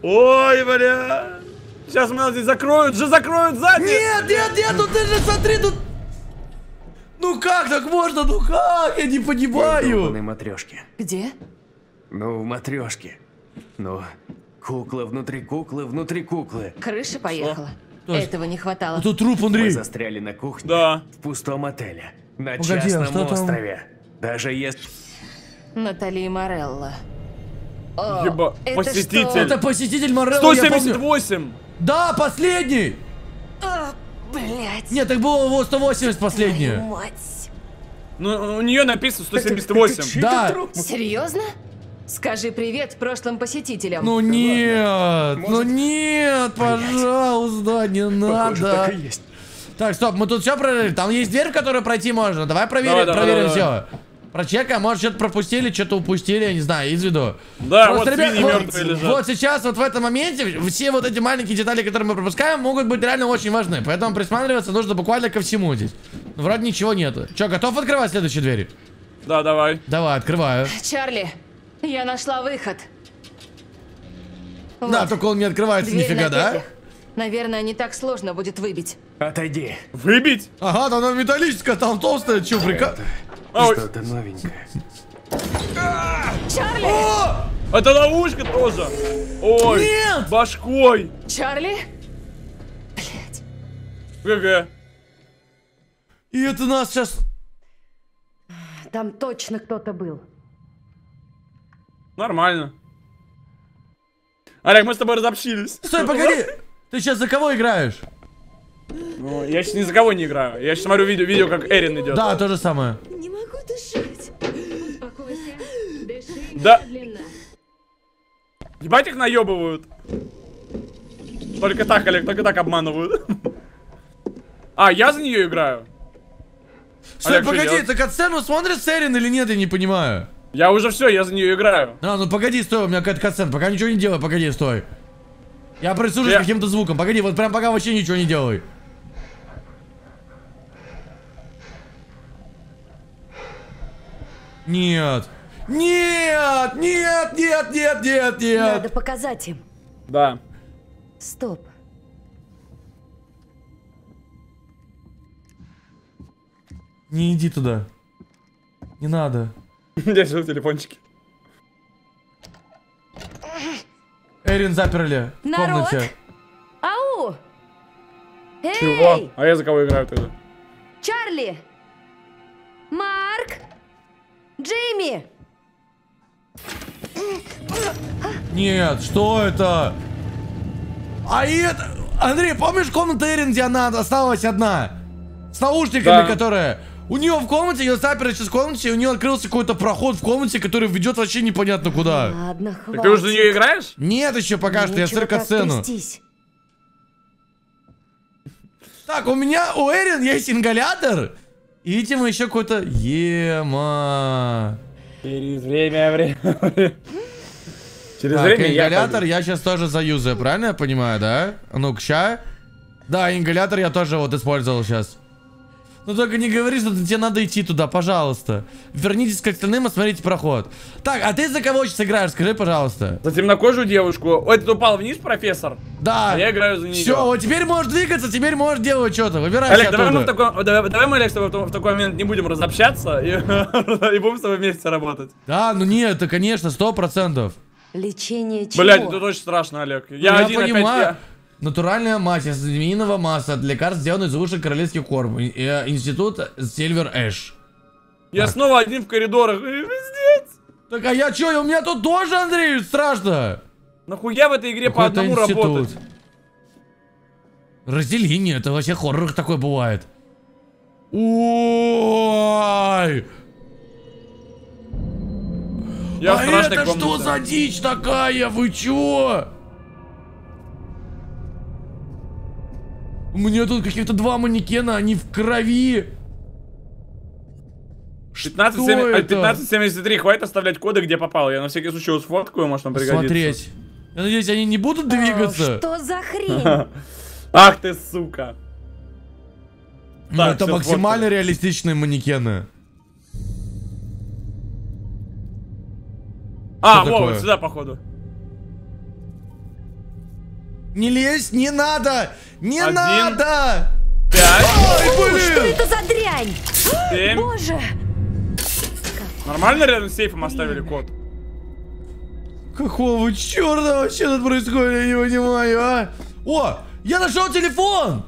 Ой, бля. Сейчас нас здесь закроют, же закроют сзади. Нет, нет, нет, ну ты же смотри, тут... Ну как так можно? Ну как? Я не понимаю. долбанной матрешке. Где? Ну, в матрешке. Ну, кукла внутри куклы, внутри куклы. Крыша поехала. То есть- Этого не хватало. Это труп, Мы Андрей. застряли на кухне Да. в пустом отеле. На Погоди, а частном что там? острове. Даже если... Натали Морелло. О, Еба- это посетитель. что? Это посетитель помню. 178! Да, последний! А, блядь. Нет, так было его 180 последнее. Мать. Ну, у нее написано 178. Да. Серьезно? Скажи привет прошлым посетителям. Ну нет, ну нет, пожалуйста, не Похоже, надо. так и есть. Так, стоп, мы тут все проверили. Там есть дверь, в которую пройти можно. Давай проверим, Давай, давай, проверим давай, все. Прочекаем, может, что-то пропустили, что-то упустили, я не знаю, из виду. Да, Просто, вот ребят, вот, лежат. вот сейчас, вот в этом моменте, все вот эти маленькие детали, которые мы пропускаем, могут быть реально очень важны. Поэтому присматриваться нужно буквально ко всему здесь. Ну, вроде ничего нету. Че, готов открывать следующие двери? Да, давай. Давай, открываю. Чарли, я нашла выход. Да, Вот, только он не открывается дверь нифига, на да? петлях. Наверное, не так сложно будет выбить. Отойди. Выбить? Ага, там она металлическая, там толстая, че, прика... Что-то новенькое. Чарли! О! это ловушка тоже. Ой, Нет! башкой. Чарли? ГГ. И это нас сейчас... Там точно кто-то был. Нормально. Олег, мы с тобой разобщились. Стой, погоди! Ты сейчас за кого играешь? Ну, я сейчас ни за кого не играю. Я сейчас смотрю видео, видео как Эрин идет. Да, то же самое. Дышать. Успокойся. Дыши Да. медленно. Ебать их наебывают. Только так, Олег, только так обманывают. А, я за нее играю. Стой, Олег, погоди, ты катсцену смотришь Сэрин или нет, я не понимаю. Я уже все, я за нее играю. А, ну погоди, стой, у меня какая-то катсцена, пока ничего не делай, погоди, стой. Я прислушаюсь Я- к каким-то звуком, погоди, вот прям пока вообще ничего не делай. Нет. Нет, нет, нет, нет, нет, нет. Надо показать им. Да. Стоп. Не иди туда. Не надо. Держи в телефончике. Эрин заперли в Народ! комнате. Ау! Чего? Эй! А я за кого играю тогда? Чарли! Джейми! Нет, что это? А это... Андрей, помнишь комнату Эрин, где она осталась одна? С наушниками, Да. которая... У нее в комнате, ее заперли сейчас в комнате, и у нее открылся какой-то проход в комнате, который ведет вообще непонятно куда. Ладно, хватит. Так ты уже за нее играешь? Нет еще пока что, я Нечего цирка так сцену. трястись. Так, у меня, у Эрин есть ингалятор. И, видимо, еще какой-то... Ема. Через время, время. Через Так, время я ингалятор пойду. я сейчас тоже заюзаю, правильно я понимаю, да? Ну-ка, ща. Да, ингалятор я тоже вот использовал сейчас. Ну только не говори, что тебе надо идти туда, пожалуйста. Вернитесь к остальным и смотрите проход. Так, а ты за кого сейчас играешь, скажи, пожалуйста. За темнокожую девушку. Ой, ты упал вниз, профессор? Да. А я играю за нее. Все, вот теперь можешь двигаться, теперь можешь делать что-то. Выбирай Олег, давай мы в таком, давай, давай мы, Олег, с тобой в, такой момент не будем разобщаться и, и будем с тобой вместе работать. Да, ну нет, это конечно, сто процентов. Лечение чего? Блять, это очень страшно, Олег. Я, Ну, один понимаю. опять. я- Натуральная мазь из змеиного масла для лекарств, сделанный из ушек королевских корм. Э, Институт Сильвер Эш. Я снова один в коридорах. Пиздец. Так а я чё, у меня тут тоже, Андрей, страшно. Нахуя в этой игре по одному институт. работать? Разделение, это вообще хоррор такой бывает. Ой! Я а это что за дичь такая? Вы чё? У меня тут каких-то два манекена, они в крови. 15, Что это? 1573, хватит оставлять коды, где попал. Я на всякий случай его сфоткаю, может он пригодится. Смотреть. Я надеюсь, они не будут двигаться. Что за хрень? Ах ты, сука. Ну, Так, это максимально реалистичные манекены. А, Что во, такое? вот сюда, походу. Не лезь, не надо! Не Один. надо! Пять, Ой, Что блин! это за дрянь? семь. Боже! Нормально рядом с сейфом оставили код? Какого черта вообще тут происходит, я не понимаю, а? О, я нашел телефон!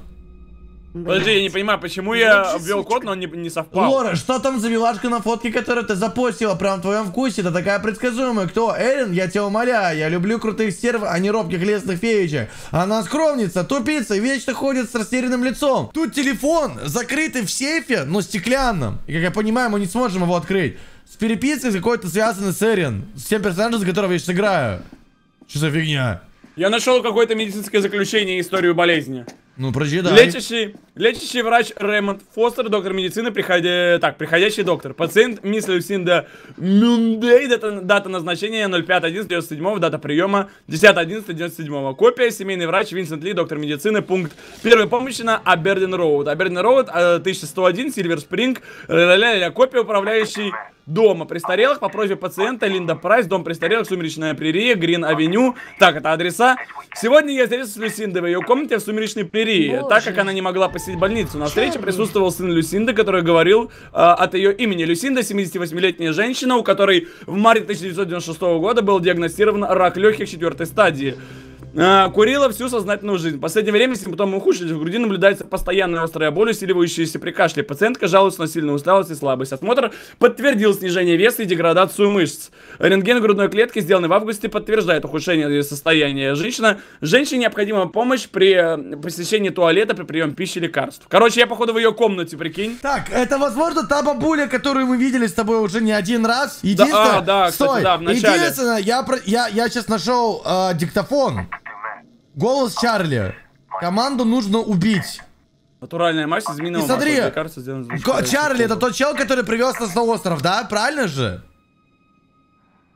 Подожди, я не понимаю, почему я ввел код, но он не, не совпал. Лора, что там за милашка на фотке, которую ты запостила прям в твоем вкусе? Это такая предсказуемая. Кто? Эрин? Я тебя умоляю. Я люблю крутых стерв, а не робких лесных феечек. Она скромница, тупица, и вечно ходит с растерянным лицом. Тут телефон, закрытый в сейфе, но стеклянном. И, как я понимаю, мы не сможем его открыть. С перепиской с какой-то связанной с Эрин. С тем персонажем, за которого я сейчас играю. Что за фигня? Я нашел какое-то медицинское заключение и историю болезни. Ну, прочитай. Лечащий, лечащий врач Рэймонд Фостер, доктор медицины, приходя... так, приходящий доктор. Пациент мисс Люсинда Мюндей, дата, дата назначения 05.11.97, дата приема 10.11.97. Копия, семейный врач Винсент Ли, доктор медицины, пункт первой помощи на Аберден Роуд. Аберден Роуд, э, 1101, Сильвер Спринг, ля-ля-ля, копия, управляющий дома престарелых по просьбе пациента Линда Прайс, дом престарелых, Сумеречная прерия, Грин Авеню. Так, это адреса. Сегодня я встретился с Люсиндой в ее комнате в Сумеречной прерии, Боже. так как она не могла посетить больницу. На встрече присутствовал сын Люсинды, который говорил э, от ее имени. Люсинда, 78-летняя женщина, у которой в марте 1996 года был диагностирован рак легких четвертой стадии. А, Курила всю сознательную жизнь. В последнее время симптомы ухудшились. В груди наблюдается постоянная острая боль, усиливающаяся при кашле. Пациентка жалуется на сильную усталость и слабость. Осмотр подтвердил снижение веса и деградацию мышц. Рентген грудной клетки, сделанный в августе, подтверждает ухудшение состояния. Женщина, женщине необходима помощь при э, посещении туалета, при приеме пищи и лекарств. Короче, я походу в ее комнате, прикинь. Так, это, возможно, та бабуля, которую мы видели с тобой уже не один раз. Единственное... а, да, кстати, Стой, да, в начале. Единственное, я, я, я сейчас нашел э, диктофон. Голос Чарли. Команду нужно убить. Натуральная мазь из змеиного И смотри, масла. Мышц. Чарли это тот чел, который привез нас на остров, да? Правильно же?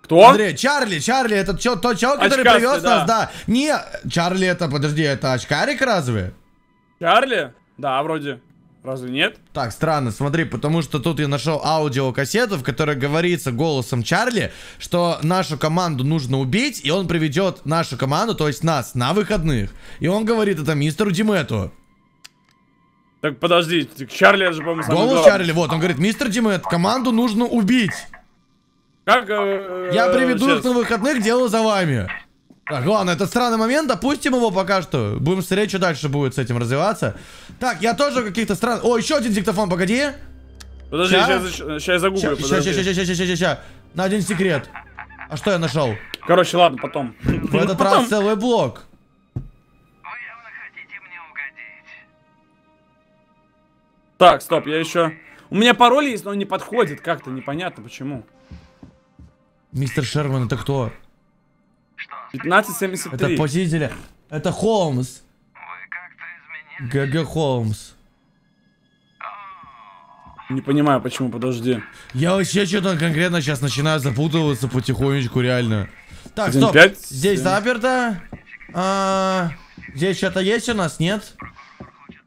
Кто? Андрей, Чарли, Чарли, это чел, тот чел, который Очкастый, привез да. нас, да. Не, Чарли это, подожди, это очкарик разве? Чарли? Да, вроде. Разве нет? Так, странно, смотри, потому что тут я нашел аудиокассету, в которой говорится голосом Чарли, что нашу команду нужно убить, и он приведет нашу команду, то есть нас, на выходных. И он говорит это мистеру Димету. Так подожди, Чарли же, по-моему, Голос главный. Чарли, вот, он говорит, мистер Димет, команду нужно убить. Как? э, Я приведу щас. их на выходных, дело за вами. Так, ладно, это странный момент, допустим его пока что. Будем смотреть, что дальше будет с этим развиваться. Так, я тоже каких-то странных... О, еще один диктофон, погоди. Подожди, сейчас, я загуглю. Сейчас, подожди. сейчас, сейчас, сейчас, сейчас, сейчас. На один секрет. А что я нашел? Короче, ладно, потом. В этот раз целый блок. Так, стоп, я еще... У меня пароль есть, но он не подходит как-то, непонятно почему. Мистер Шерман, это кто? 1573. Это посетители. Это Холмс. ГГ Холмс. Не понимаю, почему, подожди. Я вообще что-то конкретно сейчас начинаю запутываться потихонечку, реально. Так, стоп. пять, Здесь семь. заперто. А, здесь что-то есть у нас, нет?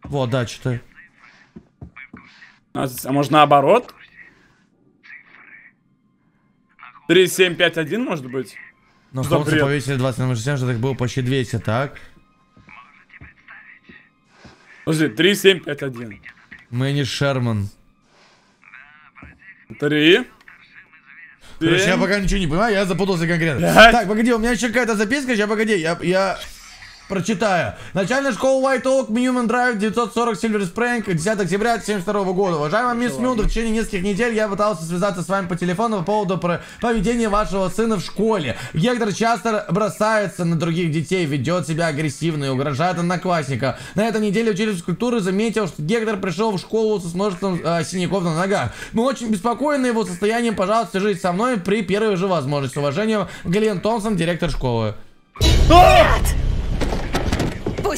Вот, да, что-то. А, а может наоборот? 3751, может быть? За Холмса бред? повесили 20 на 67, что так было почти 200, так? Подожди, 3751. Мэнни Шерман. Три. Короче, я пока ничего не понимаю, я запутался конкретно. Пять. Так, погоди, у меня еще какая-то записка, сейчас погоди, я, я прочитаю. Начальная школа White Oak, Newman Drive, 940 Silver Spring, 10 октября 1972 года. Уважаемая мисс Мюлдер, в течение нескольких недель я пытался связаться с вами по телефону по поводу про- поведения вашего сына в школе. Гектор часто бросается на других детей, ведет себя агрессивно и угрожает одноклассникам. На этой неделе учитель физкультуры заметил, что Гектор пришел в школу с множеством э, синяков на ногах. Мы очень беспокоены его состоянием, пожалуйста, свяжитесь со мной при первой же возможности. С уважением, Гален Томпсон, директор школы.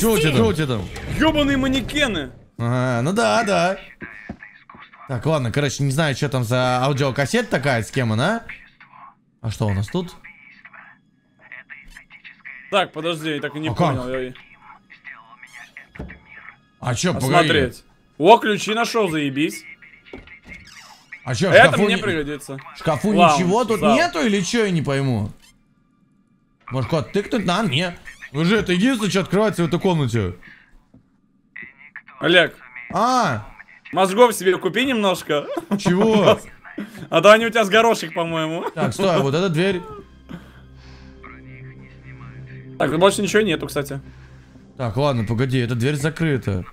Чего у тебя там? Чего у тебя там? Ёбаные манекены. Ага, ну да, да. Так, ладно, короче, не знаю, что там за аудиокассета такая, с кем она. А что у нас тут? Так, подожди, я так и не А понял. как? я- А чё, погоди. Посмотреть. О, ключи нашел, заебись. А чё, в Это шкафу мне не- пригодится. В шкафу Лаунж, ничего тут зал. нету или что, я не пойму? Может, куда тыкнуть надо? Нет. Уже это единственное, что открывается в этой комнате. Олег, А, мозгов себе купи немножко. чего? А то они у тебя с горошек, по-моему. Так, стой, вот эта дверь. Так, больше ничего нету, кстати. Так, ладно, погоди, эта дверь закрыта.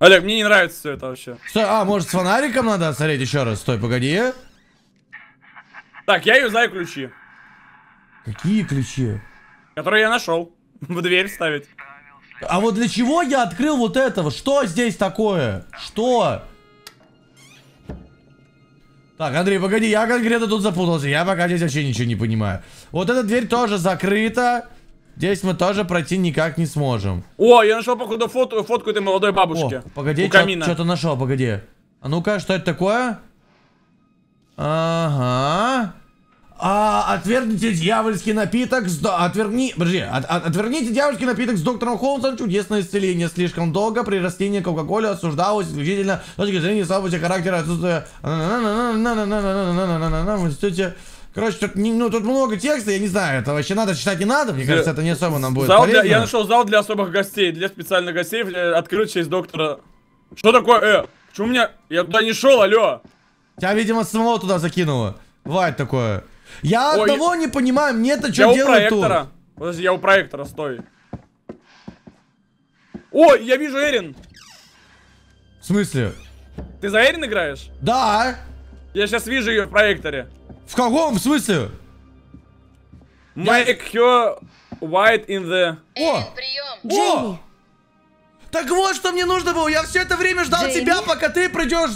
Олег, мне не нравится все это вообще. Стой, а, может с фонариком надо смотреть еще раз? Стой, погоди. Так, я юзаю ключи, Какие ключи? Которые я нашел. В дверь вставить. А вот для чего я открыл вот этого? Что здесь такое? Что? Так, Андрей, погоди, я конкретно тут запутался. Я пока здесь вообще ничего не понимаю. Вот эта дверь тоже закрыта. Здесь мы тоже пройти никак не сможем. О, я нашел, походу, фото, фотку этой молодой бабушки. О, погоди, что-то нашел, погоди. А ну-ка, что это такое? Ага а, отвергните дьявольский напиток с... Отвергни... Подожди, от, от, отвергните дьявольский напиток с доктором Холмсом. Чудесное исцеление. Слишком долго при растении Кока-Коли осуждалось исключительно с точки зрения слабости характера отсутствия... В институте... Короче, тут, ну, тут много текста, я не знаю, это вообще надо читать не надо, мне кажется, это не особо нам будет зал полезно. Для, я нашел зал для особых гостей, для специальных гостей, открыл через доктора. Что такое, э, почему меня, я туда не шел, алло? Тебя, видимо, самого туда закинуло, бывает такое. Я Ой, одного не понимаю, мне-то Я что у делать проектора. тут? Подожди, я у проектора, стой. О, я вижу Эрин. В смысле? Ты за Эрин играешь? Да. Я сейчас вижу ее в проекторе. В каком? В смысле? Make her white in the... О! О! Так вот, что мне нужно было. Я все это время ждал Джейми? тебя, пока ты придешь.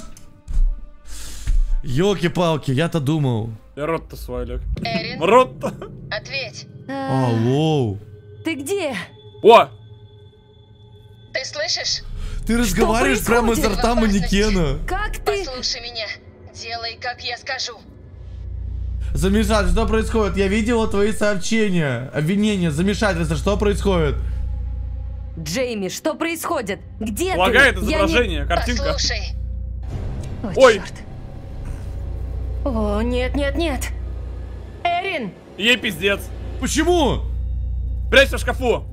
Ёлки-палки, я-то думал. Я рот-то свой, Олег. Эрин, Рот-то. ответь. Алло. Ты где? О, Ты слышишь? Ты разговариваешь прямо изо рта манекена. Как ты? Послушай меня. Делай, как я скажу. Замешать, что происходит? Я видела твои сообщения. Обвинения, замешательство, что происходит? Джейми, что происходит? Где лагает ты? Я не- изображение, картинка. Послушай. О, Ой. черт. О, нет, нет, нет. Эрин! Ей пиздец. Почему? Прячься в шкафу.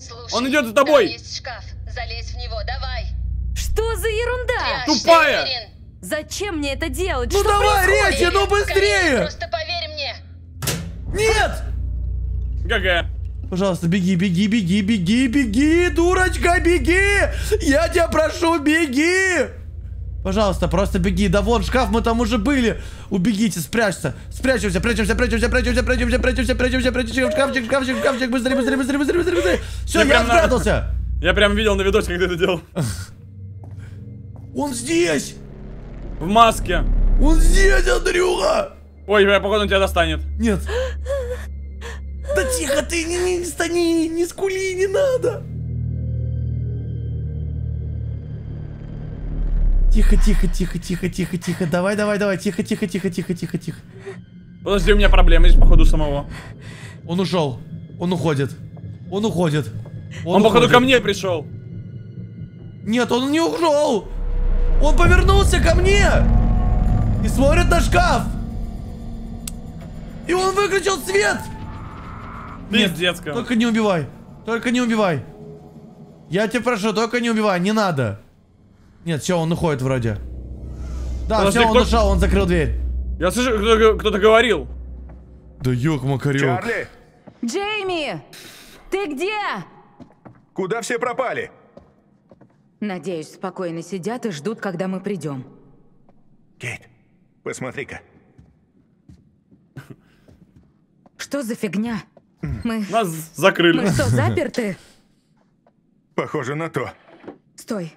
Слушай, Он идет за тобой. Там есть шкаф. Залезь в него, давай. Что за ерунда? Прячься, Тупая! Эрин. Зачем мне это делать? Ну Что давай, происходит? Речи, ну Скорее, быстрее! Просто поверь мне. Нет! ГГ. Пожалуйста, беги, беги, беги, беги, беги, дурочка, беги! Я тебя прошу, беги! Пожалуйста, просто беги. Да вон шкаф, мы там уже были. Убегите, спрячься. Спрячемся, прячемся, прячемся, прячемся, прячемся, прячемся, прячемся, прячемся. Шкафчик, шкафчик, шкафчик. Быстрее, быстрее, быстрее, быстрее, быстрее, быстрее. Все, Я я прям на- спрятался. Я прям видел на видосе, как ты это делал. Он здесь! В маске. Он здесь, Андрюха! Ой, я походу он тебя достанет. Нет. Да тихо ты, не, не стани, не скули, не надо. Тихо, тихо, тихо, тихо, тихо, тихо. Давай, давай, давай. Тихо, тихо, тихо, тихо, тихо, тихо. Подожди, у меня проблемы здесь, походу, самого. Он ушел. Он уходит. Он уходит. Он, походу, уходит. ко мне пришел. Нет, он не ушел. Он повернулся ко мне. И смотрит на шкаф. И он выключил свет. Нет, Пиздецко. Только не убивай. Только не убивай. Я тебя прошу, только не убивай, не надо. Нет, все, он уходит вроде. Да, Подожди, все, он кто- ушел, он закрыл дверь. Я слышу, кто- кто-то говорил. Да ёк, макарёк. Чарли, Джейми! Ты где? куда все пропали? Надеюсь, спокойно сидят и ждут, когда мы придем. Кейт, посмотри-ка. Что за фигня? Мы... Нас закрыли. Мы что, заперты? Похоже на то. Стой.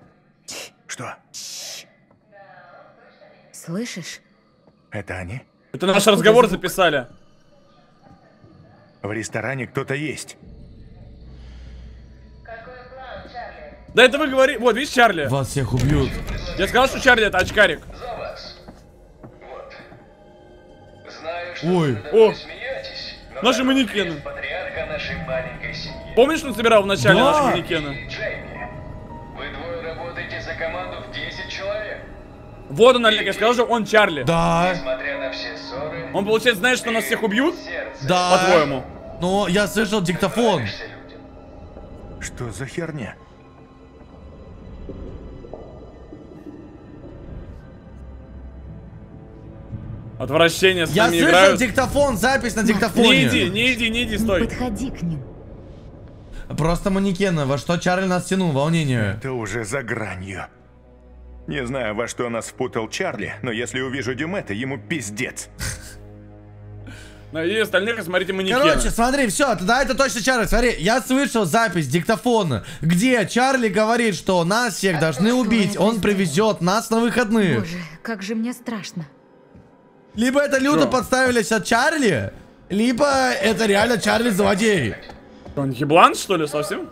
Что? Слышишь? Это они? Это наш разговор записали. В ресторане кто-то есть. Да это вы говорите. Вот, видишь, Чарли? Вас всех убьют. Я сказал, что Чарли это очкарик. За вас. Вот. Знаю, что Ой. О. смеетесь, Наши манекены. нашей. Помнишь, он собирал в начале Да. наши манекены? Джейми, Вот он, Олег, я сказал, что он Чарли. Да, Несмотря на все ссоры, Он, получается, знает, что нас всех убьют? сердце да. По-твоему. Но я слышал диктофон. Что за херня? Отвращение с Я нами слышал играют. диктофон, запись на диктофоне. Не иди, не иди, не иди, Не стой. подходи к ним. Просто манекены. Во что Чарли нас тянул? Волнение. Это уже за гранью. Не знаю, во что нас впутал Чарли, но если увижу Дюмета, ему пиздец. Ну, И остальных смотрите манекены. Короче, смотри, все, тогда это точно Чарли. Смотри, я слышал запись диктофона, где Чарли говорит, что нас всех должны убить. Он привезет нас на выходных. Боже, как же мне страшно. Либо это люди Что? подставились от Чарли, либо это реально Чарли злодей. Он еблан, что ли, совсем?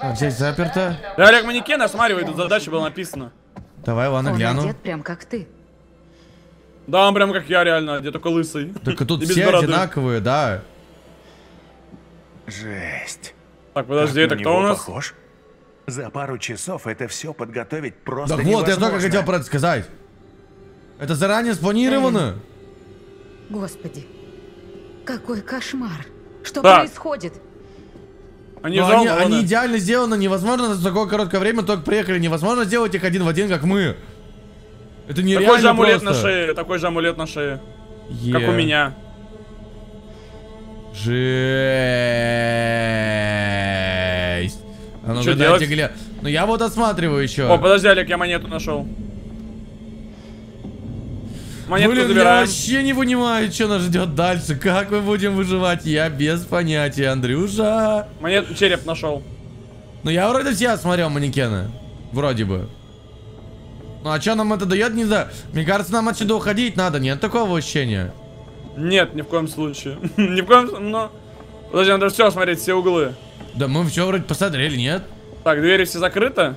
А здесь заперто. Да, Олег манекена, смотри, тут задача была написана. Давай, ладно, Он гляну. одет прям как ты. Да, он прям как я реально, где только лысый. Только тут все бороды. одинаковые, да. Жесть. Так, подожди, Как это кто у нас? похож? За пару часов это все подготовить просто Так вот, я только хотел про это сказать. Это заранее спланировано. Господи. Какой кошмар. Что Так. происходит? Они Но они, они идеально сделаны, невозможно за такое короткое время только приехали, невозможно сделать их один в один, как мы. Это нереально Такой же амулет просто. на шее, такой же амулет на шее. Е. Как у меня. Жесть. А ну Чё дайте гля... Ну я вот осматриваю еще. О, подожди, Олег, я монету нашел. Монетку Блин, я забираем. вообще не понимаю, что нас ждет дальше. Как мы будем выживать? Я без понятия, Андрюша. Монет, череп нашел. Ну я вроде все осмотрел манекены. Вроде бы. Ну а что нам это дает, не знаю. Мне кажется, нам отсюда уходить надо. Нет такого ощущения. Нет, ни в коем случае. ни в коем случае, но... Подожди, надо все осмотреть, все углы. Да мы все вроде посмотрели, нет? Так, двери все закрыты.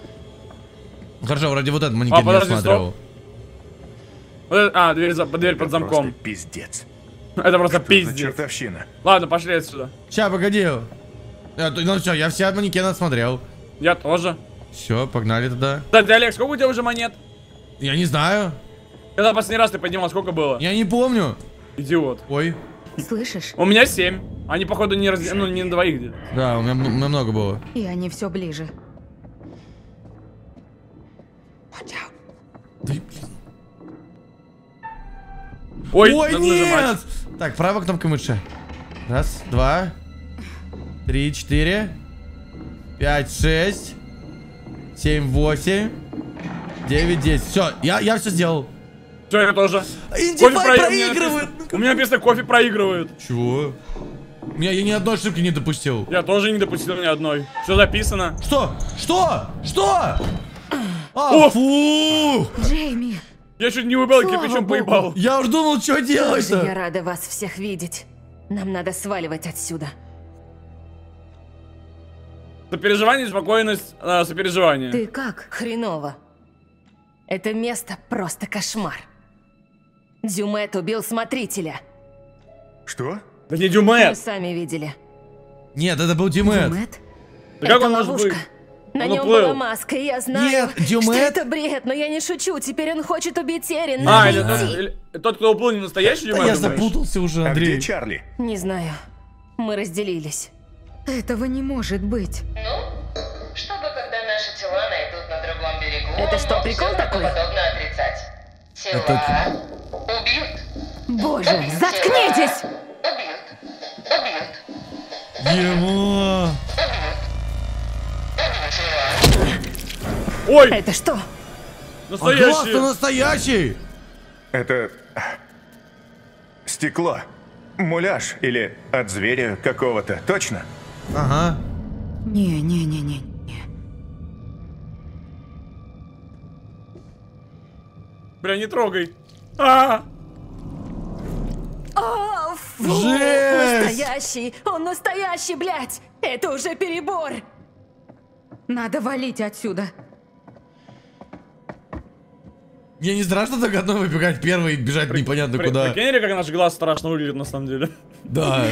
Хорошо, вроде вот этот манекен А, не подожди. Вот это- А, дверь, за- дверь под Просто замком. пиздец. Это просто Что пиздец. чертовщина? Ладно, пошли отсюда. Ща, погоди. А, ну все, я все манекены осмотрел. Я тоже. Все, погнали туда. Кстати, Олег, сколько у тебя уже монет? Я не знаю. Когда последний раз ты поднимал, сколько было? Я не помню. Идиот. Ой. Слышишь? У меня 7. Они, походу, не раз... Ну, не на двоих где-то. Да, у меня, у меня много было. И они все ближе. Да, блин. Ой, Ой, надо нет! нажимать. Так, правая кнопка мыши. Раз, два, три, четыре, пять, шесть, семь, восемь, девять, десять. Все, я, я все сделал. Все, я тоже. Индифай Кофе прои- проигрывает. У меня написано кофе проигрывает. Чего? У меня я ни одной ошибки не допустил. Я тоже не допустил ни одной. Все записано. Что? Что? Что? А, О! фу! Джейми, Я чуть не Слава кирпичом богу. поебал. Я уж думал, что Боже, я делать-то. рада вас всех видеть. Нам надо сваливать отсюда. Сопереживание, спокойность, а, сопереживание. ты как? Хреново. Это место просто кошмар. Дюмет убил смотрителя. Что? Да не Вы Дюмет. сами видели. Нет, это был Димэт. Дюмет? Да как это он может ловушка. быть? На нем была маска, и я знаю, Нет, что Дюмет- это бред, но я не шучу. Теперь он хочет убить Эрин. А, или, или- тот, кто уплыл, не настоящий Дюмет, я думаешь? запутался уже, А Андрей. где Чарли? Не знаю. Мы разделились. Этого не может быть. Ну, чтобы когда наши тела найдут на другом берегу, Это что, прикол такой? правдоподобно отрицать. Тела Это- убьют. Боже, Убьют заткнитесь! тела. Убьют. Убьют. Ема. Ой, Это что? А настоящий. глаз-то настоящий. Это... Стекло. Муляж или от зверя какого-то, точно? Ага. Не-не-не-не. Бля, не трогай. А, О, фу, Жесть! Настоящий! Он настоящий, блядь! Это уже перебор! Надо валить отсюда. Мне не страшно так одной выбегать первый и бежать непонятно При- куда. Прикинь, как наш глаз страшно выглядит на самом деле. Да.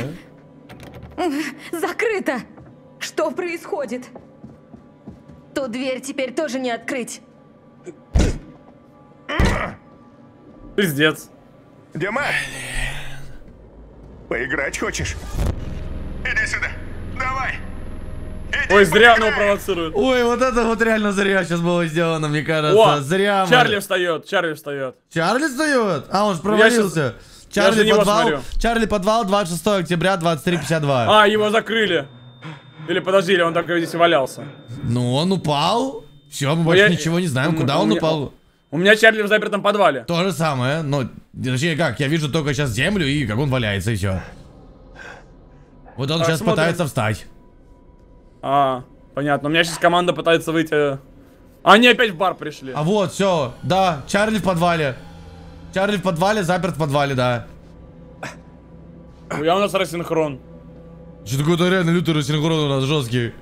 Закрыто! Что происходит? Ту дверь теперь тоже не открыть. Пиздец. Дима! Поиграть хочешь? Иди сюда. Давай. Ой, зря он его провоцирует. Ой, вот это вот реально зря сейчас было сделано, мне кажется. О, зря. мы- Чарли встает, Чарли встает. Чарли встает? А, он же провалился. на Чарли подвал. Чарли подвал 26 октября 23.52. А, его закрыли. Или подожди, или он так и здесь валялся? Ну, он упал. Все, мы больше я- ничего не знаем, куда он меня- упал. У меня Чарли в запертом подвале. То же самое, но, точнее как, я вижу только сейчас землю и как он валяется, и все. Вот он А, сейчас смотрим. пытается встать. А, понятно. У меня сейчас команда пытается выйти. Они опять в бар пришли. А вот, все, да, Чарли в подвале. Чарли в подвале, заперт в подвале, да. Я у нас рассинхрон. Что такое-то реально лютый рассинхрон у нас жесткий.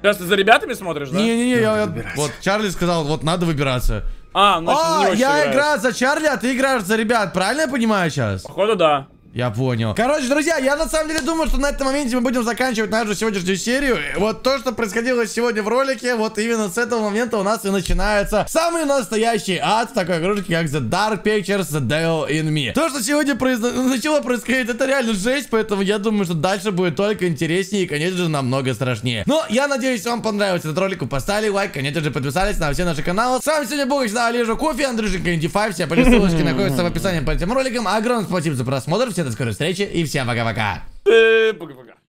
Сейчас ты за ребятами смотришь, да? Не-не-не, я, я- вот Чарли сказал, вот надо выбираться. А, значит, А, я играю. играю за Чарли, а ты играешь за ребят, правильно я понимаю сейчас? Походу, да. Я понял. Короче, друзья, я на самом деле думаю, что на этом моменте мы будем заканчивать нашу сегодняшнюю серию. И Вот то, что происходило сегодня в ролике, вот именно с этого момента у нас и начинается самый настоящий ад такой игрушке, как The Dark Pictures The Devil in Me. То, что сегодня произо- начало происходить, это реально жесть, поэтому я думаю, что дальше будет только интереснее и, конечно же, намного страшнее. Но я надеюсь, вам понравился этот ролик, поставили лайк, конечно же, подписались на все наши каналы. С вами сегодня был, как всегда, Олежа Кофе, Андрюшенька Инди 5, все ссылочки находятся в описании под этим роликом. Огромное спасибо за просмотр, всем до скорой встречи и всем пока-пока. Э, Пока-пока.